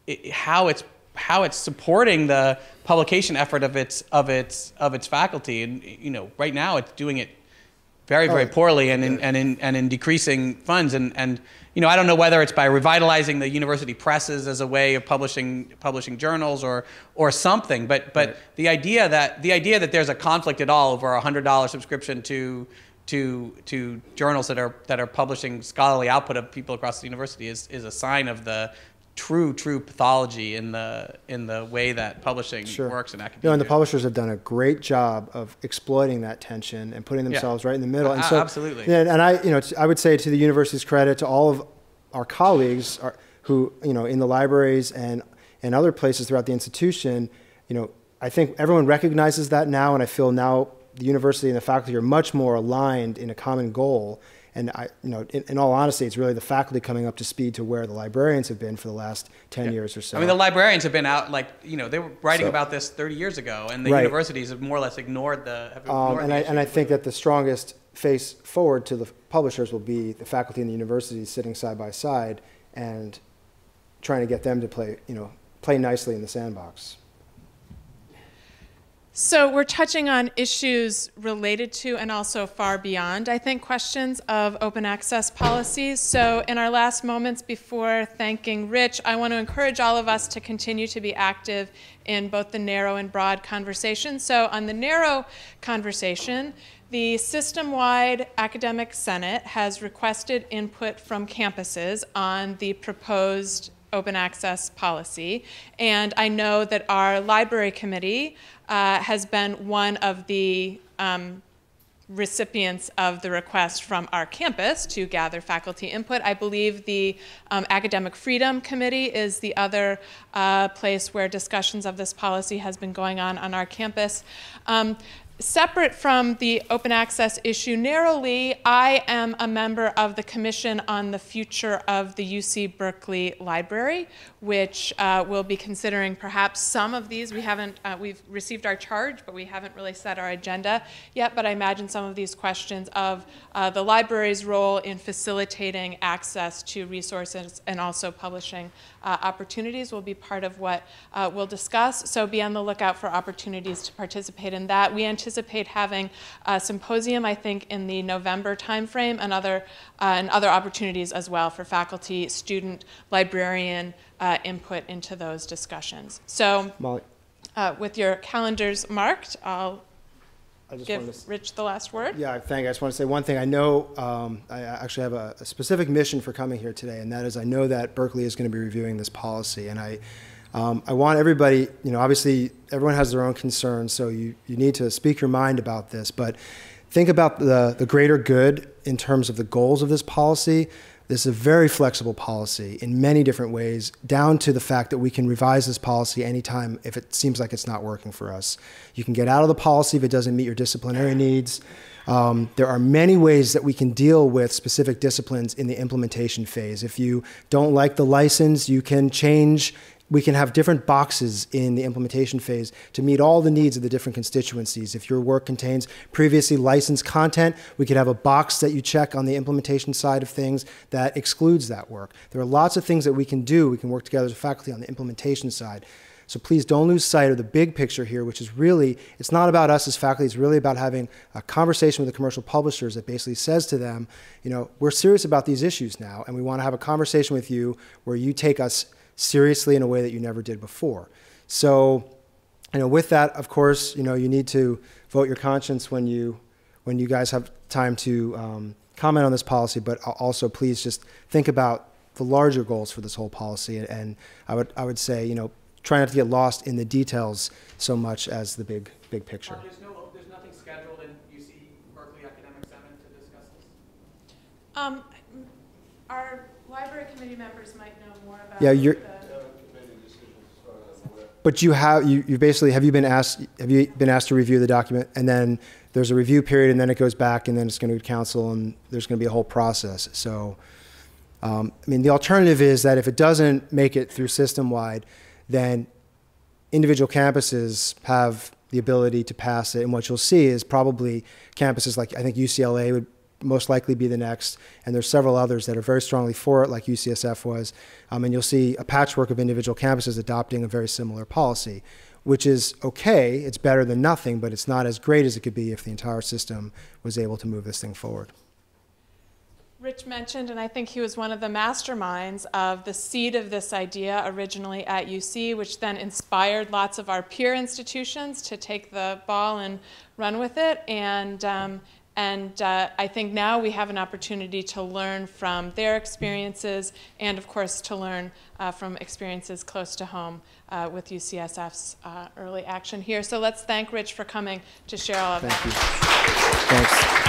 it, how it's how it's supporting the publication effort of its of its of its faculty. And you know right now it's doing it very very oh, poorly and in, and in and in decreasing funds. And and you know I don't know whether it's by revitalizing the university presses as a way of publishing publishing journals or or something. But but right. the idea that the idea that there's a conflict at all over a hundred dollar subscription to to to journals that are that are publishing scholarly output of people across the university is is a sign of the true, true pathology in the in the way that publishing sure. works in academia. You know, and the publishers have done a great job of exploiting that tension and putting themselves yeah. right in the middle. And so, absolutely. Yeah, and I, you know, I would say to the university's credit, to all of our colleagues are, who, you know, in the libraries and and other places throughout the institution, you know, I think everyone recognizes that now, and I feel now the university and the faculty are much more aligned in a common goal And I, you know, in, in all honesty, it's really the faculty coming up to speed to where the librarians have been for the last 10 years or so. I mean, the librarians have been out, like, you know, they were writing So- about this 30 years ago, and the Right. universities have more or less ignored the, have Um, and the I, and I think that the strongest face forward to the publishers will be the faculty and the universities sitting side by side and trying to get them to play, you know, play nicely in the sandbox. So we're touching on issues related to and also far beyond, I think, questions of open access policies. So in our last moments before thanking Rich, I want to encourage all of us to continue to be active in both the narrow and broad conversation. So on the narrow conversation, the system-wide academic senate has requested input from campuses on the proposed open access policy. And I know that our library committee uh, has been one of the um, recipients of the request from our campus to gather faculty input. I believe the um, Academic Freedom Committee is the other uh, place where discussions of this policy has been going on on our campus. Um, Separate from the open access issue narrowly, I am a member of the Commission on the Future of the UC Berkeley Library, which uh, will be considering perhaps some of these. We haven't, uh, we've received our charge, but we haven't really set our agenda yet. But I imagine some of these questions of uh, the library's role in facilitating access to resources and also publishing uh, opportunities will be part of what uh, we'll discuss. So be on the lookout for opportunities to participate in that. We anticipate having a symposium, I think, in the November timeframe, and other uh, and other opportunities as well for faculty, student, librarian uh, input into those discussions. So, Molly, uh, with your calendars marked, I'll I just give to Rich the last word. Yeah, I thank. I just want to say one thing. I know um, I actually have a, a specific mission for coming here today, and that is I know that Berkeley is going to be reviewing this policy, and I, um, I want everybody. You know, obviously everyone has their own concerns, so you you need to speak your mind about this, but think about the the greater good in terms of the goals of this policy. This is a very flexible policy in many different ways, down to the fact that we can revise this policy anytime if it seems like it's not working for us. You can get out of the policy if it doesn't meet your disciplinary needs. Um, there are many ways that we can deal with specific disciplines in the implementation phase. If you don't like the license, you can change. We can have different boxes in the implementation phase to meet all the needs of the different constituencies. If your work contains previously licensed content, we could have a box that you check on the implementation side of things that excludes that work. There are lots of things that we can do. We can work together as a faculty on the implementation side. So please don't lose sight of the big picture here, which is really, it's not about us as faculty, it's really about having a conversation with the commercial publishers that basically says to them, you know, we're serious about these issues now, and we want to have a conversation with you where you take us seriously in a way that you never did before. So, you know, with that, of course, you know, you need to vote your conscience when you, when you guys have time to um, comment on this policy, but also please just think about the larger goals for this whole policy. And I would, I would say, you know, try not to get lost in the details so much as the big, big picture. Mark, there's no, there's nothing scheduled in UC Berkeley Academic Senate to discuss this? Um, our library committee members might know more about Yeah, you're- But you have, you, you basically, have you been asked, have you been asked to review the document? And then there's a review period and then it goes back and then it's going to council and there's going to be a whole process. So, um, I mean, the alternative is that if it doesn't make it through system-wide, then individual campuses have the ability to pass it. And what you'll see is probably campuses like, I think UCLA would most likely be the next, and there's several others that are very strongly for it, like UCSF was. Um, and you'll see a patchwork of individual campuses adopting a very similar policy, which is okay. It's better than nothing, but it's not as great as it could be if the entire system was able to move this thing forward. Rich mentioned, and I think he was one of the masterminds of the seed of this idea originally at UC, which then inspired lots of our peer institutions to take the ball and run with it. And, um, and uh, I think now we have an opportunity to learn from their experiences and, of course, to learn uh, from experiences close to home uh, with UCSF's uh, early action here. So let's thank Rich for coming to share all of Thank that. you. Thanks.